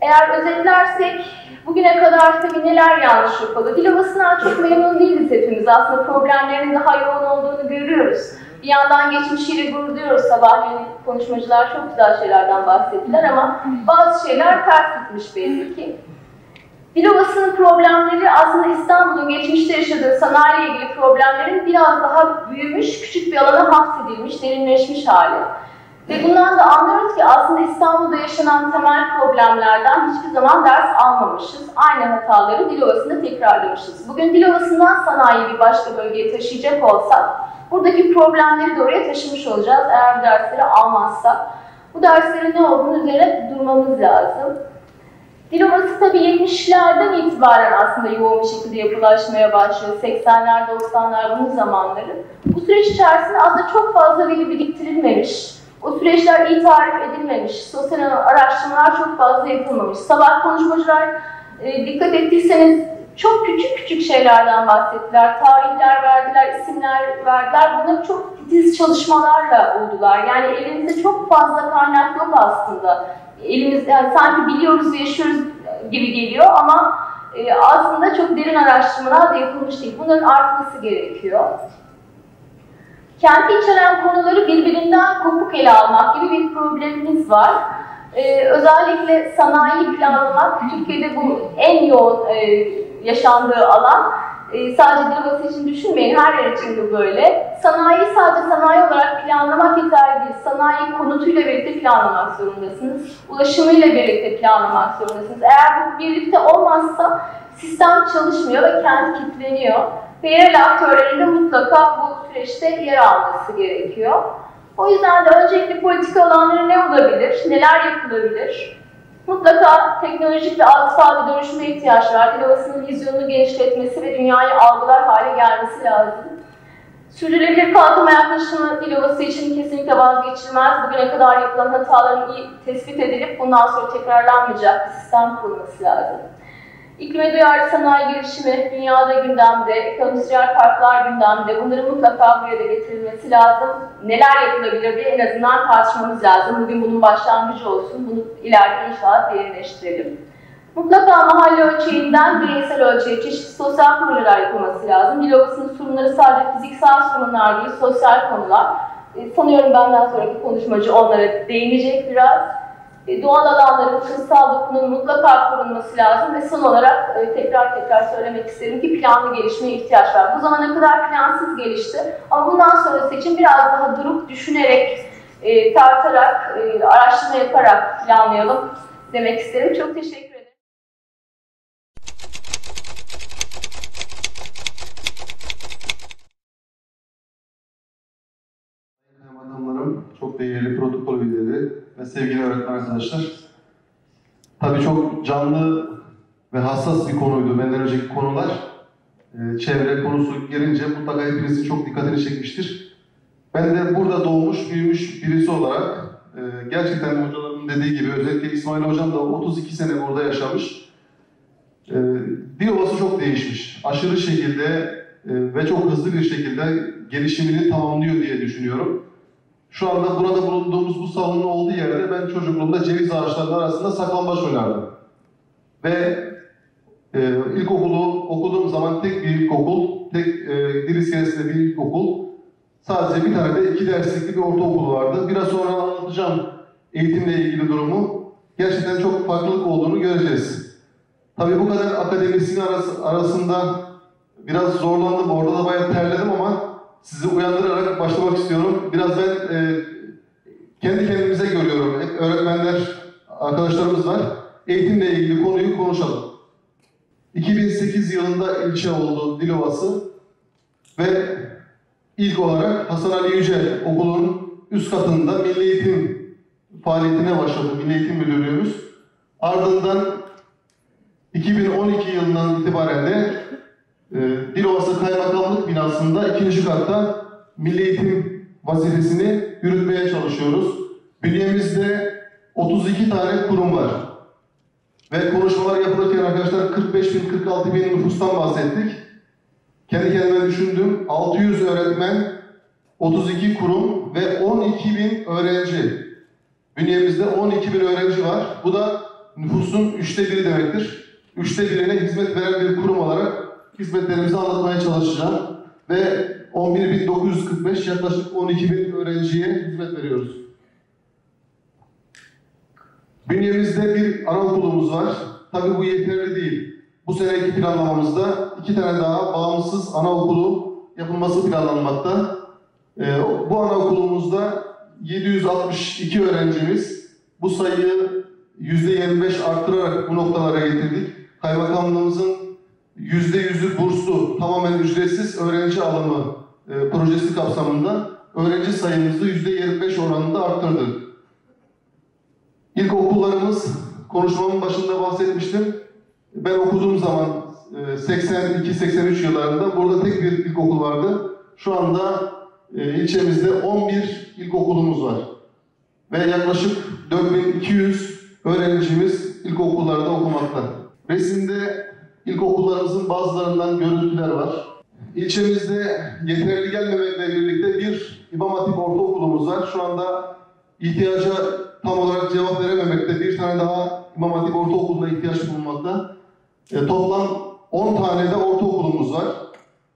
Eğer özetlersek bugüne kadar tabii neler yanlış yapıldı? Dil havasından çok memnun değiliz hepimiz. Aslında problemlerin daha yoğun olduğunu görüyoruz. Bir yandan geçmişiyle gurur duyuyoruz. Sabahleyin konuşmacılar çok güzel şeylerden bahsettiler ama bazı şeyler ters gitmiş belli ki. Dilovası'nın problemleri aslında İstanbul'un geçmişte yaşadığı sanayiyle ilgili problemlerin biraz daha büyümüş, küçük bir alana hapsedilmiş, derinleşmiş hali. Ve bundan da anlıyoruz ki aslında İstanbul'da yaşanan temel problemlerden hiçbir zaman ders almamışız. Aynı hataları Dilovası'nda tekrarlamışız. Bugün Dilovası'ndan sanayiyi bir başka bölgeye taşıyacak olsak, buradaki problemleri de oraya taşımış olacağız eğer dersleri almazsak. Bu derslerin ne olduğunu üzerine durmamız lazım. Dilovası tabii 70'lerden itibaren aslında yoğun bir şekilde yapılaşmaya başlıyor. 80'ler, 90'lar bunun zamanları. Bu süreç içerisinde aslında çok fazla veri biriktirilmemiş. O süreçler iyi tarif edilmemiş. Sosyal araştırmalar çok fazla yapılmamış. Sabah konuşmacılar e, dikkat ettiyseniz çok küçük küçük şeylerden bahsettiler. Tarihler verdiler, isimler verdiler. Bunlar çok titiz çalışmalarla oldular. Yani elimizde çok fazla kaynak yok aslında elimiz yani sanki biliyoruz yaşıyoruz gibi geliyor ama e, aslında çok derin araştırmalar da yapılmış değil. Bunların artması gerekiyor. Kenti içeren konuları birbirinden kopuk ele almak gibi bir problemimiz var. Ee, özellikle sanayi planlamak, Türkiye'de bu en yoğun e, yaşandığı alan. E, sadece Dilovası için düşünmeyin, her yer için de böyle. Sanayi sadece sanayi olarak planlamak yeterli değil. Sanayi konutuyla birlikte planlamak zorundasınız. Ulaşımıyla birlikte planlamak zorundasınız. Eğer bu birlikte olmazsa sistem çalışmıyor ve kent kilitleniyor. Ve yerel aktörlerin de mutlaka bu süreçte yer alması gerekiyor. O yüzden de öncelikli politika alanları ne olabilir, neler yapılabilir? Mutlaka teknolojik ve algısal bir dönüşüme ihtiyaç var. Dilovası'nın vizyonunu genişletmesi ve dünyayı algılar hale gelmesi lazım. Sürdürülebilir kalkınma yaklaşımı Dilovası için kesinlikle vazgeçilmez. Bugüne kadar yapılan hataların iyi tespit edilip bundan sonra tekrarlanmayacak bir sistem kurulması lazım. İklime duyarlı sanayi girişimi dünyada gündemde, endüstriyel parklar gündemde. Bunların mutlaka buraya da getirilmesi lazım. Neler yapılabilir diye en azından tartışmamız lazım. Bugün bunun başlangıcı olsun. Bunu ileride inşallah derinleştirelim. Mutlaka mahalle ölçeğinden bireysel ölçeğe çeşitli sosyal projeler yapılması lazım. Dilovası'nın sorunları sadece fiziksel sorunlar değil, sosyal konular. E, sanıyorum benden sonraki konuşmacı onlara değinecek biraz. E, doğal alanların, kırsal dokunun mutlaka korunması lazım ve son olarak e, tekrar tekrar söylemek isterim ki planlı gelişmeye ihtiyaç var. Bu zamana kadar plansız gelişti ama bundan sonrası için biraz daha durup düşünerek, e, tartarak, araştırma yaparak planlayalım demek isterim. Çok teşekkür ederim. Kaymakamlarım, çok değerli protokol üyeleri ve sevgili öğretmen arkadaşlar. Tabii çok canlı ve hassas bir konuydu benden önceki konular. Ee, çevre konusu gelince mutlaka hepinizin çok dikkatini çekmiştir. Ben de burada doğmuş, büyümüş birisi olarak e, gerçekten hocalarımın dediği gibi özellikle İsmail Hocam da 32 sene burada yaşamış. E, Dilovası çok değişmiş. Aşırı şekilde e, ve çok hızlı bir şekilde gelişimini tamamlıyor diye düşünüyorum. Şu anda burada bulunduğumuz bu salonun olduğu yerde ben çocukluğumda ceviz ağaçlarının arasında saklambaç oynardım. Ve e, ilkokulu okuduğum zaman tek bir ilkokul, tek e, dil iskelesinde bir ilkokul, sadece bir tane de iki derslikli bir ortaokul vardı. Biraz sonra anlatacağım eğitimle ilgili durumu. Gerçekten çok farklılık olduğunu göreceğiz. Tabii bu kadar akademisyen arası, arasında biraz zorlandım, orada da bayağı terledim ama sizi uyandırarak başlamak istiyorum. Biraz ben e, kendi kendimize görüyorum. Hep öğretmenler, arkadaşlarımız var. Eğitimle ilgili konuyu konuşalım. 2008 yılında ilçe oldu Dilovası ve ilk olarak Hasan Ali Yücel Okulu'nun üst katında Milli Eğitim faaliyetine başladı Milli Eğitim Müdürlüğümüz. Ardından 2012 yılından itibaren de e, Dilovası Kaymakamlık binasında ikinci katta Milli Eğitim vazifesini yürütmeye çalışıyoruz. Bünyemizde 32 tane kurum var. Ve konuşmalar yapılırken arkadaşlar 45 bin, 46 bin nüfustan bahsettik. Kendi kendime düşündüm. 600 öğretmen, 32 kurum ve 12 bin öğrenci. Bünyemizde 12 bin öğrenci var. Bu da nüfusun üçte biri demektir. Üçte birine hizmet veren bir kurum olarak hizmetlerimizi anlatmaya çalışacağım. Ve 11.945 yaklaşık 12.000 öğrenciye hizmet veriyoruz. Bünyemizde bir anaokulumuz var. Tabii bu yeterli değil. Bu seneki planlamamızda iki tane daha bağımsız anaokulu yapılması planlanmakta. Ee, bu anaokulumuzda 762 öğrencimiz. Bu sayıyı %25 arttırarak bu noktalara getirdik. Kaymakamlığımızın %100'ü burslu, tamamen ücretsiz öğrenci alımı e, projesi kapsamında öğrenci sayımızı %25 oranında arttırdık. İlk okullarımız, konuşmamın başında bahsetmiştim. Ben okuduğum zaman e, 82-83 yıllarında burada tek bir ilkokul vardı. Şu anda e, ilçemizde 11 ilkokulumuz var. Ve yaklaşık 4200 öğrencimiz ilkokullarda okumakta. Resimde ilkokullarımızın bazılarından görüntüler var. İlçemizde yeterli gelmemekle birlikte bir İmam Hatip Ortaokulumuz var. Şu anda ihtiyaca tam olarak cevap verememekte. Bir tane daha İmam Hatip Ortaokulu'na ihtiyaç bulunmakta. E, toplam 10 tane de ortaokulumuz var.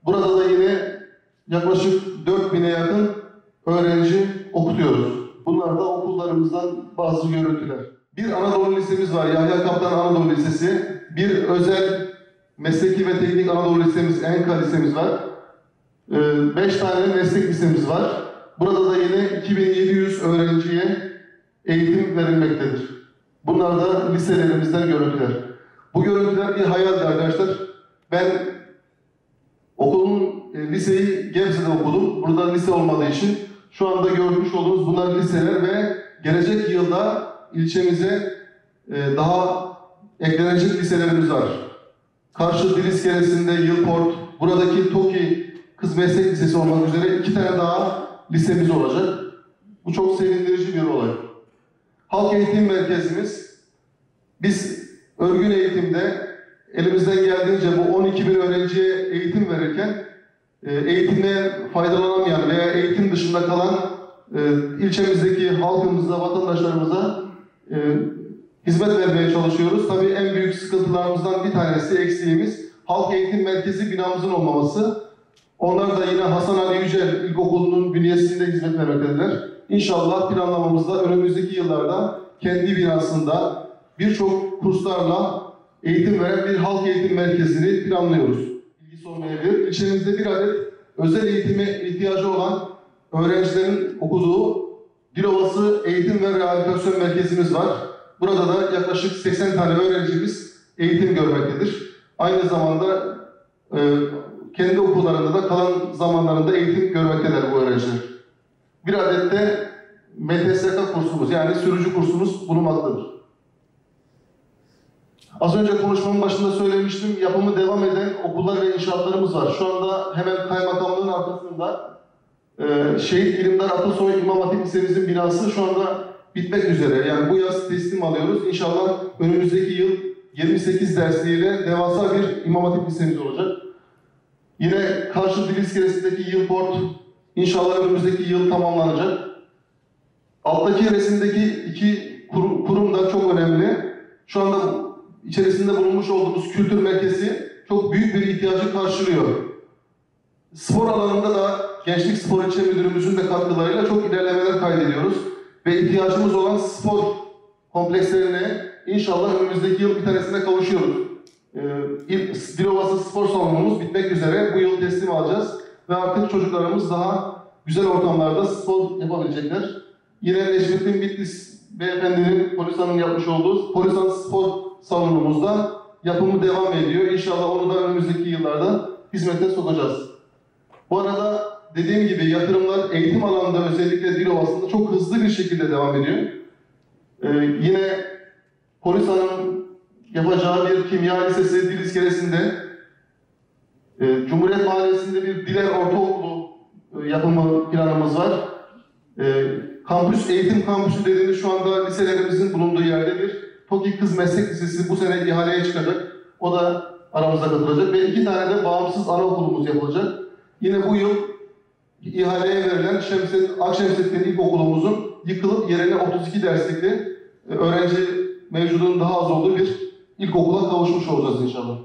Burada da yine yaklaşık 4000'e yakın öğrenci okutuyoruz. Bunlar da okullarımızdan bazı görüntüler. Bir Anadolu Lisemiz var, Yahya Kaptan Anadolu Lisesi. Bir özel mesleki ve teknik Anadolu Lisemiz, Enka Lisemiz var. 5 tane meslek lisemiz var. Burada da yine 2700 öğrenciye eğitim verilmektedir. Bunlar da liselerimizden görüntüler. Bu görüntüler bir hayaldi arkadaşlar. Ben okulun e, liseyi Gebze'de okudum. Burada lise olmadığı için şu anda görmüş olduğunuz bunlar liseler ve gelecek yılda ilçemize e, daha eklenecek liselerimiz var. Karşı Dil İskelesi'nde Yılport, buradaki TOKİ Kız Meslek Lisesi olmak üzere iki tane daha lisemiz olacak. Bu çok sevindirici bir olay. Halk Eğitim Merkezimiz, biz örgün eğitimde elimizden geldiğince bu 12 bin öğrenciye eğitim verirken e, eğitimden faydalanamayan veya eğitim dışında kalan e, ilçemizdeki halkımıza, vatandaşlarımıza e, hizmet vermeye çalışıyoruz. Tabii en büyük sıkıntılarımızdan bir tanesi, eksiğimiz halk eğitim merkezi binamızın olmaması. Onlar da yine Hasan Ali Yücel İlkokulu'nun bünyesinde hizmet vermektedirler. İnşallah planlamamızda önümüzdeki yıllarda kendi binasında birçok kurslarla eğitim veren bir halk eğitim merkezini planlıyoruz. Bilgisi olmayabilir. İlçemizde bir adet özel eğitime ihtiyacı olan öğrencilerin okuduğu Dilovası Eğitim ve Rehabilitasyon Merkezimiz var. Burada da yaklaşık 80 tane öğrencimiz eğitim görmektedir. Aynı zamanda e, kendi okullarında da kalan zamanlarında eğitim görmektedir bu öğrenciler. Bir adet de MTSK kursumuz yani sürücü kursumuz bulunmaktadır. Az önce konuşmamın başında söylemiştim, yapımı devam eden okullar ve inşaatlarımız var. Şu anda hemen kaymakamlığın arkasında e, Şehit İlimdar Atasoy İmam Hatip Lisemizin binası şu anda bitmek üzere. Yani bu yaz teslim alıyoruz. İnşallah önümüzdeki yıl 28 dersliğiyle devasa bir İmam Hatip Lisemiz olacak. Yine karşı dil iskelesindeki Yılport inşallah önümüzdeki yıl tamamlanacak. Alttaki resimdeki iki kurum, kurum da çok önemli. Şu anda içerisinde bulunmuş olduğumuz kültür merkezi çok büyük bir ihtiyacı karşılıyor. Spor alanında da Gençlik Spor İlçe Müdürümüzün de katkılarıyla çok ilerlemeler kaydediyoruz. Ve ihtiyacımız olan spor komplekslerine inşallah önümüzdeki yıl bir tanesine kavuşuyoruz. Ee, Dilovası Spor Salonumuz bitmek üzere. Bu yıl teslim alacağız. Ve artık çocuklarımız daha güzel ortamlarda spor yapabilecekler. Yine Necmettin Bitlis Beyefendinin Polisan'ın yapmış olduğu Polisan Spor Salonumuzda yapımı devam ediyor. İnşallah onu da önümüzdeki yıllarda hizmete sokacağız. Bu arada dediğim gibi yatırımlar eğitim alanında özellikle Dilovası'nda çok hızlı bir şekilde devam ediyor. Ee, yine Polisan'ın yapacağı bir kimya lisesi dil iskelesinde e, Cumhuriyet Mahallesi'nde bir Diler Ortaokulu e, yapımı planımız var. E, kampüs, eğitim kampüsü dediğimiz şu anda liselerimizin bulunduğu yerde bir TOKİ Kız Meslek Lisesi bu sene ihaleye çıkacak. O da aramıza katılacak ve iki tane de bağımsız anaokulumuz yapılacak. Yine bu yıl ihaleye verilen Şemset, Akşemsettin İlkokulumuzun yıkılıp yerine 32 derslikli e, öğrenci mevcudunun daha az olduğu bir ilkokula kavuşmuş olacağız inşallah.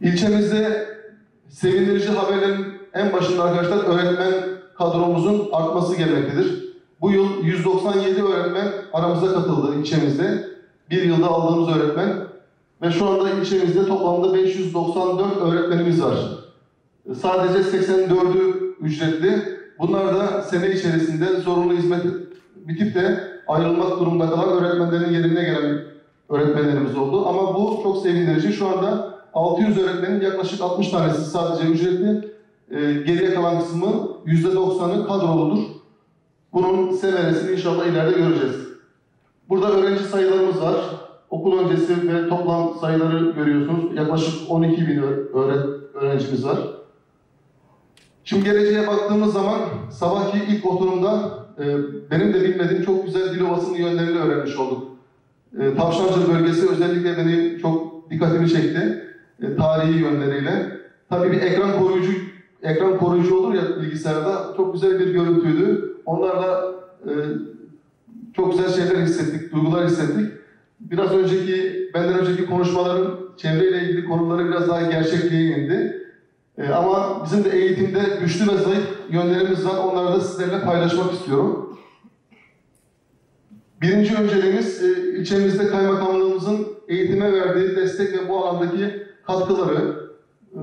İlçemizde sevindirici haberlerin en başında arkadaşlar öğretmen kadromuzun artması gelmektedir. Bu yıl 197 öğretmen aramıza katıldı ilçemizde. Bir yılda aldığımız öğretmen ve şu anda ilçemizde toplamda 594 öğretmenimiz var. Sadece 84'ü ücretli. Bunlar da sene içerisinde zorunlu hizmet bitip de ayrılmak durumunda kalan öğretmenlerin yerine gelen öğretmenlerimiz oldu. Ama bu çok sevindirici. Şu anda 600 öğretmenin yaklaşık 60 tanesi sadece ücretli. Ee, geriye kalan kısmı %90'ı kadroludur. Bunun semeresini inşallah ileride göreceğiz. Burada öğrenci sayılarımız var. Okul öncesi ve toplam sayıları görüyorsunuz. Yaklaşık 12 bin öğrencimiz var. Şimdi geleceğe baktığımız zaman sabahki ilk oturumda e, benim de bilmediğim çok güzel Dilovası'nın yönlerini öğrenmiş olduk. E, Tavşancı bölgesi özellikle beni çok dikkatimi çekti. E, tarihi yönleriyle. Tabii bir ekran koruyucu ekran koruyucu olur ya bilgisayarda. Çok güzel bir görüntüydü. Onlarla e, çok güzel şeyler hissettik, duygular hissettik. Biraz önceki, benden önceki konuşmaların çevreyle ilgili konuları biraz daha gerçekliğe indi. Ee, ama bizim de eğitimde güçlü ve zayıf yönlerimiz var. Onları da sizlerle paylaşmak istiyorum. Birinci önceliğimiz e, ilçemizde kaymakamlığımızın eğitime verdiği destek ve bu alandaki katkıları. E,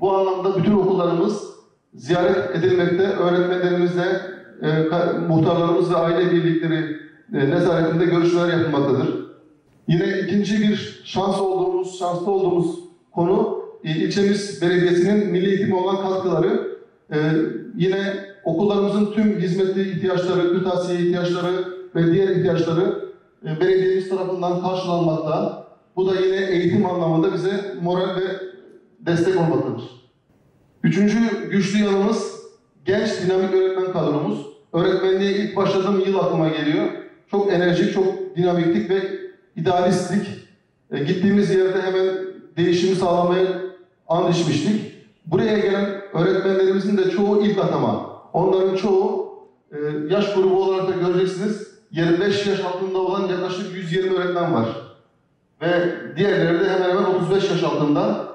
Bu anlamda bütün okullarımız ziyaret edilmekte, öğretmenlerimizle, e, ka- muhtarlarımız ve aile birlikleri e, nezaretinde görüşmeler yapılmaktadır. Yine ikinci bir şans olduğumuz, şanslı olduğumuz konu e, ilçemiz belediyesinin milli eğitime olan katkıları. E, yine okullarımızın tüm hizmetli ihtiyaçları, kırtasiye ihtiyaçları ve diğer ihtiyaçları e, belediyemiz tarafından karşılanmakta. Bu da yine eğitim anlamında bize moral ve destek olmaktadır. Üçüncü güçlü yanımız genç dinamik öğretmen kadromuz. Öğretmenliğe ilk başladığım yıl aklıma geliyor. Çok enerjik, çok dinamiklik ve idealistlik. E, gittiğimiz yerde hemen değişimi sağlamaya and içmiştik. Buraya gelen öğretmenlerimizin de çoğu ilk atama. Onların çoğu e, yaş grubu olarak da göreceksiniz. 25 yaş altında olan yaklaşık 120 öğretmen var. Ve diğerleri de hemen hemen 35 yaş altında.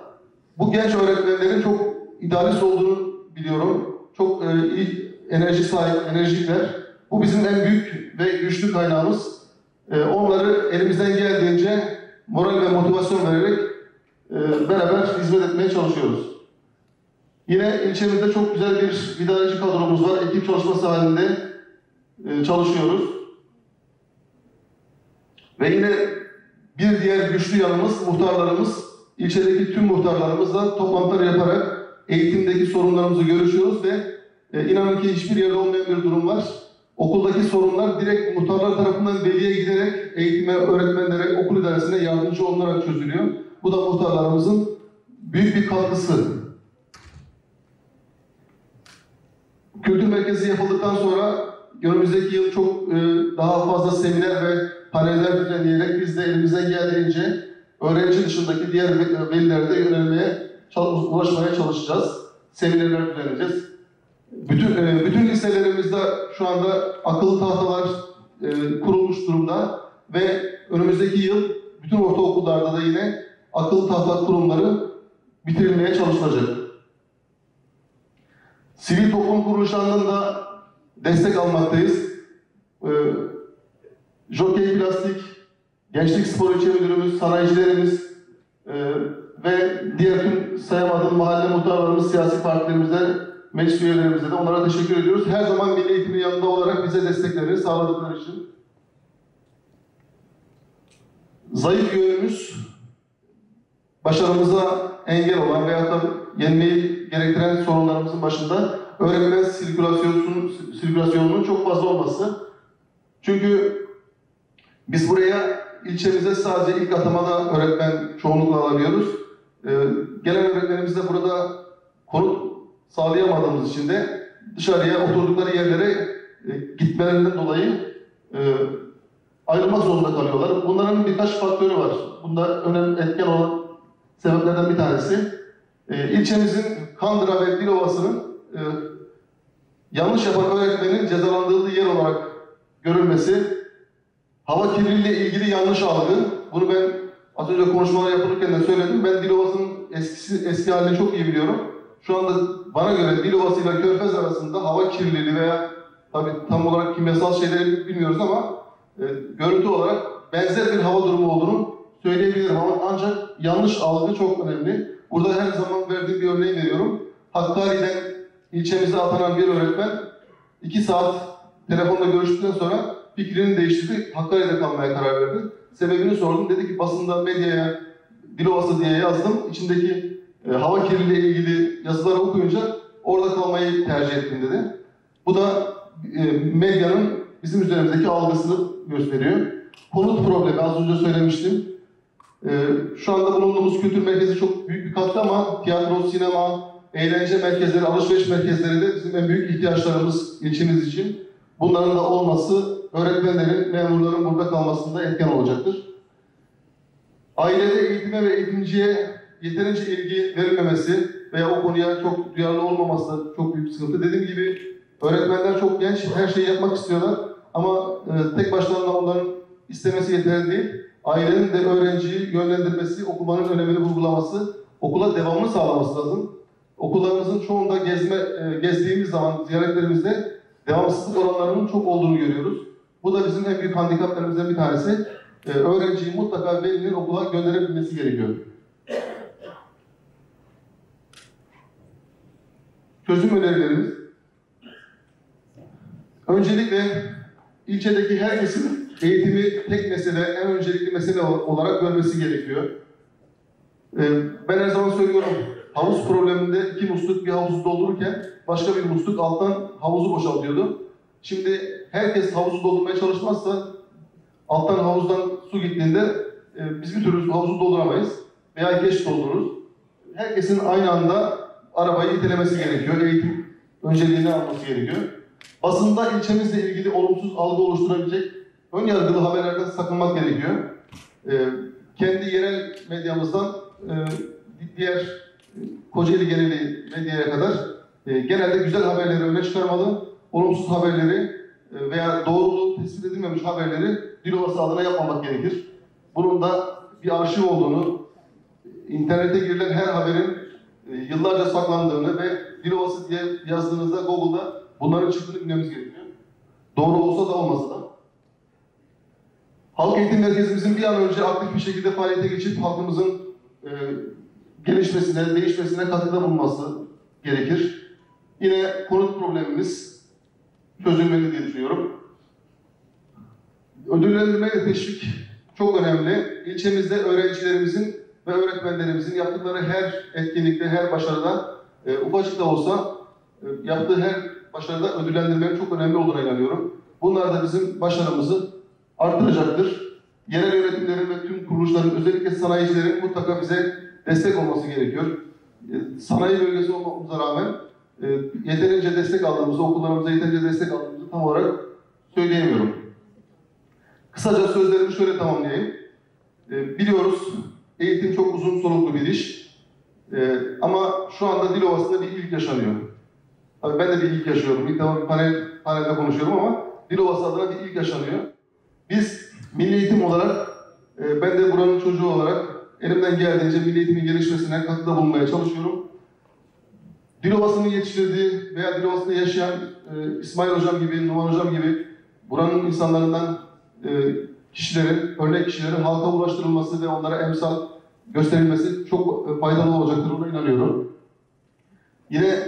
Bu genç öğretmenlerin çok idealist olduğunu biliyorum. Çok e, iyi enerji sahip, enerjikler. Bu bizim en büyük ve güçlü kaynağımız. E, onları elimizden geldiğince moral ve motivasyon vererek beraber hizmet etmeye çalışıyoruz. Yine ilçemizde çok güzel bir idareci kadromuz var. Ekip çalışması halinde e, çalışıyoruz. Ve yine bir diğer güçlü yanımız muhtarlarımız. İlçedeki tüm muhtarlarımızla toplantılar yaparak eğitimdeki sorunlarımızı görüşüyoruz ve e, inanın ki hiçbir yerde olmayan bir durum var. Okuldaki sorunlar direkt muhtarlar tarafından veliye giderek eğitime, öğretmenlere, okul idaresine yardımcı olunarak çözülüyor. Bu da muhtarlarımızın büyük bir katkısı. Kültür merkezi yapıldıktan sonra önümüzdeki yıl çok e, daha fazla seminer ve paneller düzenleyerek biz de elimizden geldiğince öğrenci dışındaki diğer ve- velilere de yönelmeye, ulaşmaya çalışacağız. Seminerler düzenleyeceğiz. Bütün, e, bütün liselerimizde şu anda akıllı tahtalar e, kurulmuş durumda ve önümüzdeki yıl bütün ortaokullarda da yine akıllı tahta kurumları bitirilmeye çalışılacak. Sivil toplum kuruluşlarından da destek almaktayız. Ee, Jockey Plastik, Gençlik Spor İlçe Müdürümüz, sanayicilerimiz e, ve diğer tüm sayamadığım mahalle muhtarlarımız, siyasi partilerimizde, meclis üyelerimize de onlara teşekkür ediyoruz. Her zaman milli eğitimin yanında olarak bize desteklerini sağladıkları için. Zayıf yönümüz, başarımıza engel olan veyahut da yenmeyi gerektiren sorunlarımızın başında öğretmen sirkülasyonunun, sirkülasyonunun çok fazla olması. Çünkü biz buraya ilçemize sadece ilk atamada öğretmen çoğunlukla alabiliyoruz. Ee, gelen öğretmenimiz de burada konut sağlayamadığımız için de dışarıya oturdukları yerlere e, gitmelerinden dolayı e, ayrılmak zorunda kalıyorlar. Bunların birkaç faktörü var. Bunda önemli etken olan sebeplerden bir tanesi e, ilçemizin Kandıra ve Dilovası'nın e, yanlış yapan öğretmenin cezalandırıldığı yer olarak görülmesi Hava kirliliği ile ilgili yanlış algı. Bunu ben az önce konuşmalar yapılırken de söyledim. Ben Dilovası'nın eskisi, eski halini çok iyi biliyorum. Şu anda bana göre Dilovası ile Körfez arasında hava kirliliği veya tabii tam olarak kimyasal şeyleri bilmiyoruz ama e, görüntü olarak benzer bir hava durumu olduğunu söyleyebilirim ama ancak yanlış algı çok önemli. Burada her zaman verdiğim bir örneği veriyorum. Hakkari'den ilçemize atanan bir öğretmen iki saat telefonla görüştükten sonra fikrini değiştirdi. Hakkari'de kalmaya karar verdi. Sebebini sordum. Dedi ki basında medyaya Dilovası diye yazdım. İçindeki e, hava kirliliği ile ilgili yazıları okuyunca orada kalmayı tercih ettim dedi. Bu da e, medyanın bizim üzerimizdeki algısını gösteriyor. Konut problemi az önce söylemiştim. E, şu anda bulunduğumuz kültür merkezi çok büyük bir katkı ama tiyatro, sinema, eğlence merkezleri, alışveriş merkezleri de bizim en büyük ihtiyaçlarımız ilçemiz için. Bunların da olması öğretmenlerin, memurların burada kalmasında etken olacaktır. Ailede eğitime ve eğitimciye yeterince ilgi verilmemesi veya o konuya çok duyarlı olmaması da çok büyük sıkıntı. Dediğim gibi öğretmenler çok genç, her şeyi yapmak istiyorlar ama e, tek başlarına onların istemesi yeterli değil. Ailenin de öğrenciyi yönlendirmesi, okumanın önemini vurgulaması, okula devamını sağlaması lazım. Okullarımızın çoğunda gezme, e, gezdiğimiz zaman ziyaretlerimizde devamsızlık oranlarının çok olduğunu görüyoruz. Bu da bizim en büyük handikaplarımızdan bir tanesi. E, öğrenciyi mutlaka velinin okula gönderebilmesi gerekiyor. Çözüm önerilerimiz. Öncelikle ilçedeki herkesin eğitimi tek mesele, en öncelikli mesele olarak görmesi gerekiyor. Ee, ben her zaman söylüyorum, havuz probleminde iki musluk bir havuzu doldururken başka bir musluk alttan havuzu boşaltıyordu. Şimdi herkes havuzu doldurmaya çalışmazsa alttan havuzdan su gittiğinde e, biz bir türlü havuzu dolduramayız veya geç doldururuz. Herkesin aynı anda arabayı itelemesi gerekiyor, eğitim önceliğini alması gerekiyor. Basında ilçemizle ilgili olumsuz algı oluşturabilecek ön yargılı haberlerden sakınmak gerekiyor. Ee, kendi yerel medyamızdan e, diğer e, Kocaeli geneli medyaya kadar e, genelde güzel haberleri öne çıkarmalı, olumsuz haberleri e, veya doğruluğu tespit edilmemiş haberleri Dilovası adına yapmamak gerekir. Bunun da bir arşiv olduğunu, internete girilen her haberin e, yıllarca saklandığını ve Dilovası diye yazdığınızda Google'da bunların çıktığını bilmemiz gerekiyor. Doğru olsa da olmasa da. Halk Eğitim Merkezimizin bir an önce aktif bir şekilde faaliyete geçip halkımızın e, gelişmesine, değişmesine katkıda bulunması gerekir. Yine konut problemimiz çözülmeli diye düşünüyorum. Ödüllendirme ve teşvik çok önemli. İlçemizde öğrencilerimizin ve öğretmenlerimizin yaptıkları her etkinlikte, her başarıda e, ufacık da olsa e, yaptığı her başarıda ödüllendirmenin çok önemli olduğuna inanıyorum. Bunlar da bizim başarımızı artıracaktır. Yerel yönetimlerin ve tüm kuruluşların, özellikle sanayicilerin mutlaka bize destek olması gerekiyor. E, Sanayi bölgesi olmamıza rağmen e, yeterince destek aldığımızı, okullarımıza yeterince destek aldığımızı tam olarak söyleyemiyorum. Kısaca sözlerimi şöyle tamamlayayım. E, Biliyoruz eğitim çok uzun soluklu bir iş. Ama şu anda Dilovası'nda bir ilk yaşanıyor. Tabii ben de bir ilk yaşıyorum. İlk defa bir panel, panelde konuşuyorum ama Dilovası adına bir ilk yaşanıyor. Biz milli eğitim olarak, e, ben de buranın çocuğu olarak elimden geldiğince milli eğitimin gelişmesine katkıda bulunmaya çalışıyorum. Dilovası'nın yetiştirdiği veya Dilovası'nda yaşayan e, İsmail Hocam gibi, Numan Hocam gibi buranın insanlarından e, kişilerin, örnek kişilerin halka ulaştırılması ve onlara emsal gösterilmesi çok e, faydalı olacaktır. Ona inanıyorum. Yine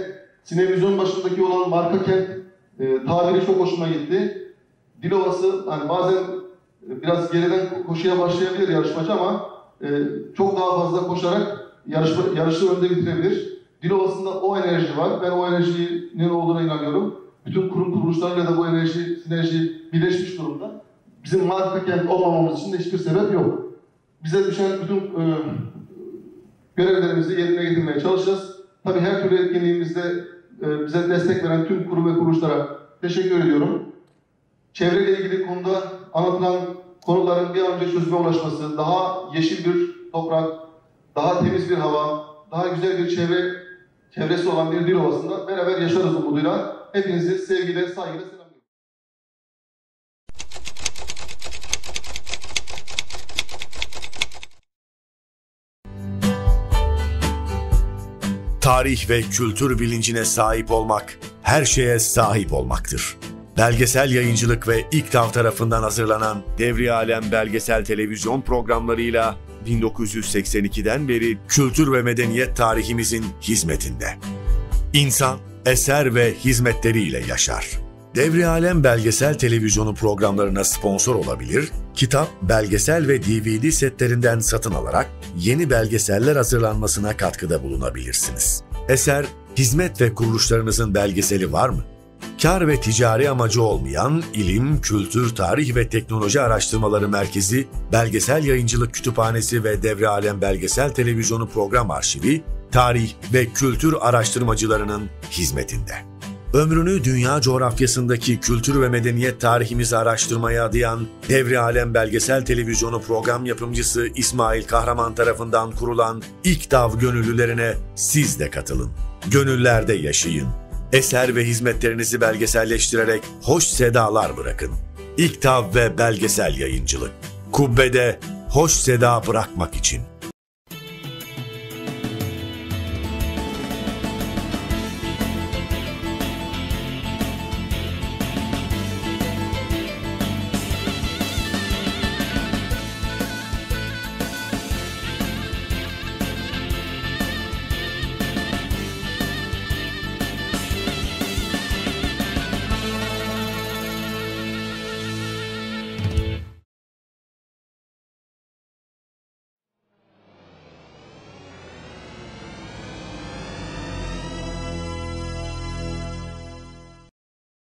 sinevizyon başındaki olan marka kent e, tabiri çok hoşuma gitti. Dilovası hani bazen e, biraz geriden koşuya başlayabilir yarışmacı ama e, çok daha fazla koşarak yarışma, yarışı önde bitirebilir. Dilovası'nda o enerji var. Ben o enerjinin olduğuna inanıyorum. Bütün kurum kuruluşlarıyla da bu enerji, sinerji birleşmiş durumda. Bizim marka kent olmamamız için de hiçbir sebep yok. Bize düşen bütün e, görevlerimizi yerine getirmeye çalışacağız. Tabii her türlü etkinliğimizde e, bize destek veren tüm kurum ve kuruluşlara teşekkür ediyorum çevreyle ilgili konuda anlatılan konuların bir an önce çözüme ulaşması, daha yeşil bir toprak, daha temiz bir hava, daha güzel bir çevre, çevresi olan bir dil ovasında beraber yaşarız umuduyla. Hepinizi sevgiyle, saygıyla selamlıyorum. Tarih ve kültür bilincine sahip olmak, her şeye sahip olmaktır. Belgesel yayıncılık ve İKTAV tarafından hazırlanan Devri Alem belgesel televizyon programlarıyla 1982'den beri kültür ve medeniyet tarihimizin hizmetinde. İnsan, eser ve hizmetleriyle yaşar. Devri Alem belgesel televizyonu programlarına sponsor olabilir, kitap, belgesel ve DVD setlerinden satın alarak yeni belgeseller hazırlanmasına katkıda bulunabilirsiniz. Eser, hizmet ve kuruluşlarınızın belgeseli var mı? Kar ve ticari amacı olmayan İlim, Kültür, Tarih ve Teknoloji Araştırmaları Merkezi, Belgesel Yayıncılık Kütüphanesi ve Devre Alem Belgesel Televizyonu Program Arşivi, tarih ve kültür araştırmacılarının hizmetinde. Ömrünü dünya coğrafyasındaki kültür ve medeniyet tarihimizi araştırmaya adayan Devri Alem Belgesel Televizyonu program yapımcısı İsmail Kahraman tarafından kurulan İKTAV gönüllülerine siz de katılın. Gönüllerde yaşayın. Eser ve hizmetlerinizi belgeselleştirerek hoş sedalar bırakın. İKTAV ve belgesel yayıncılık. Kubbede hoş seda bırakmak için.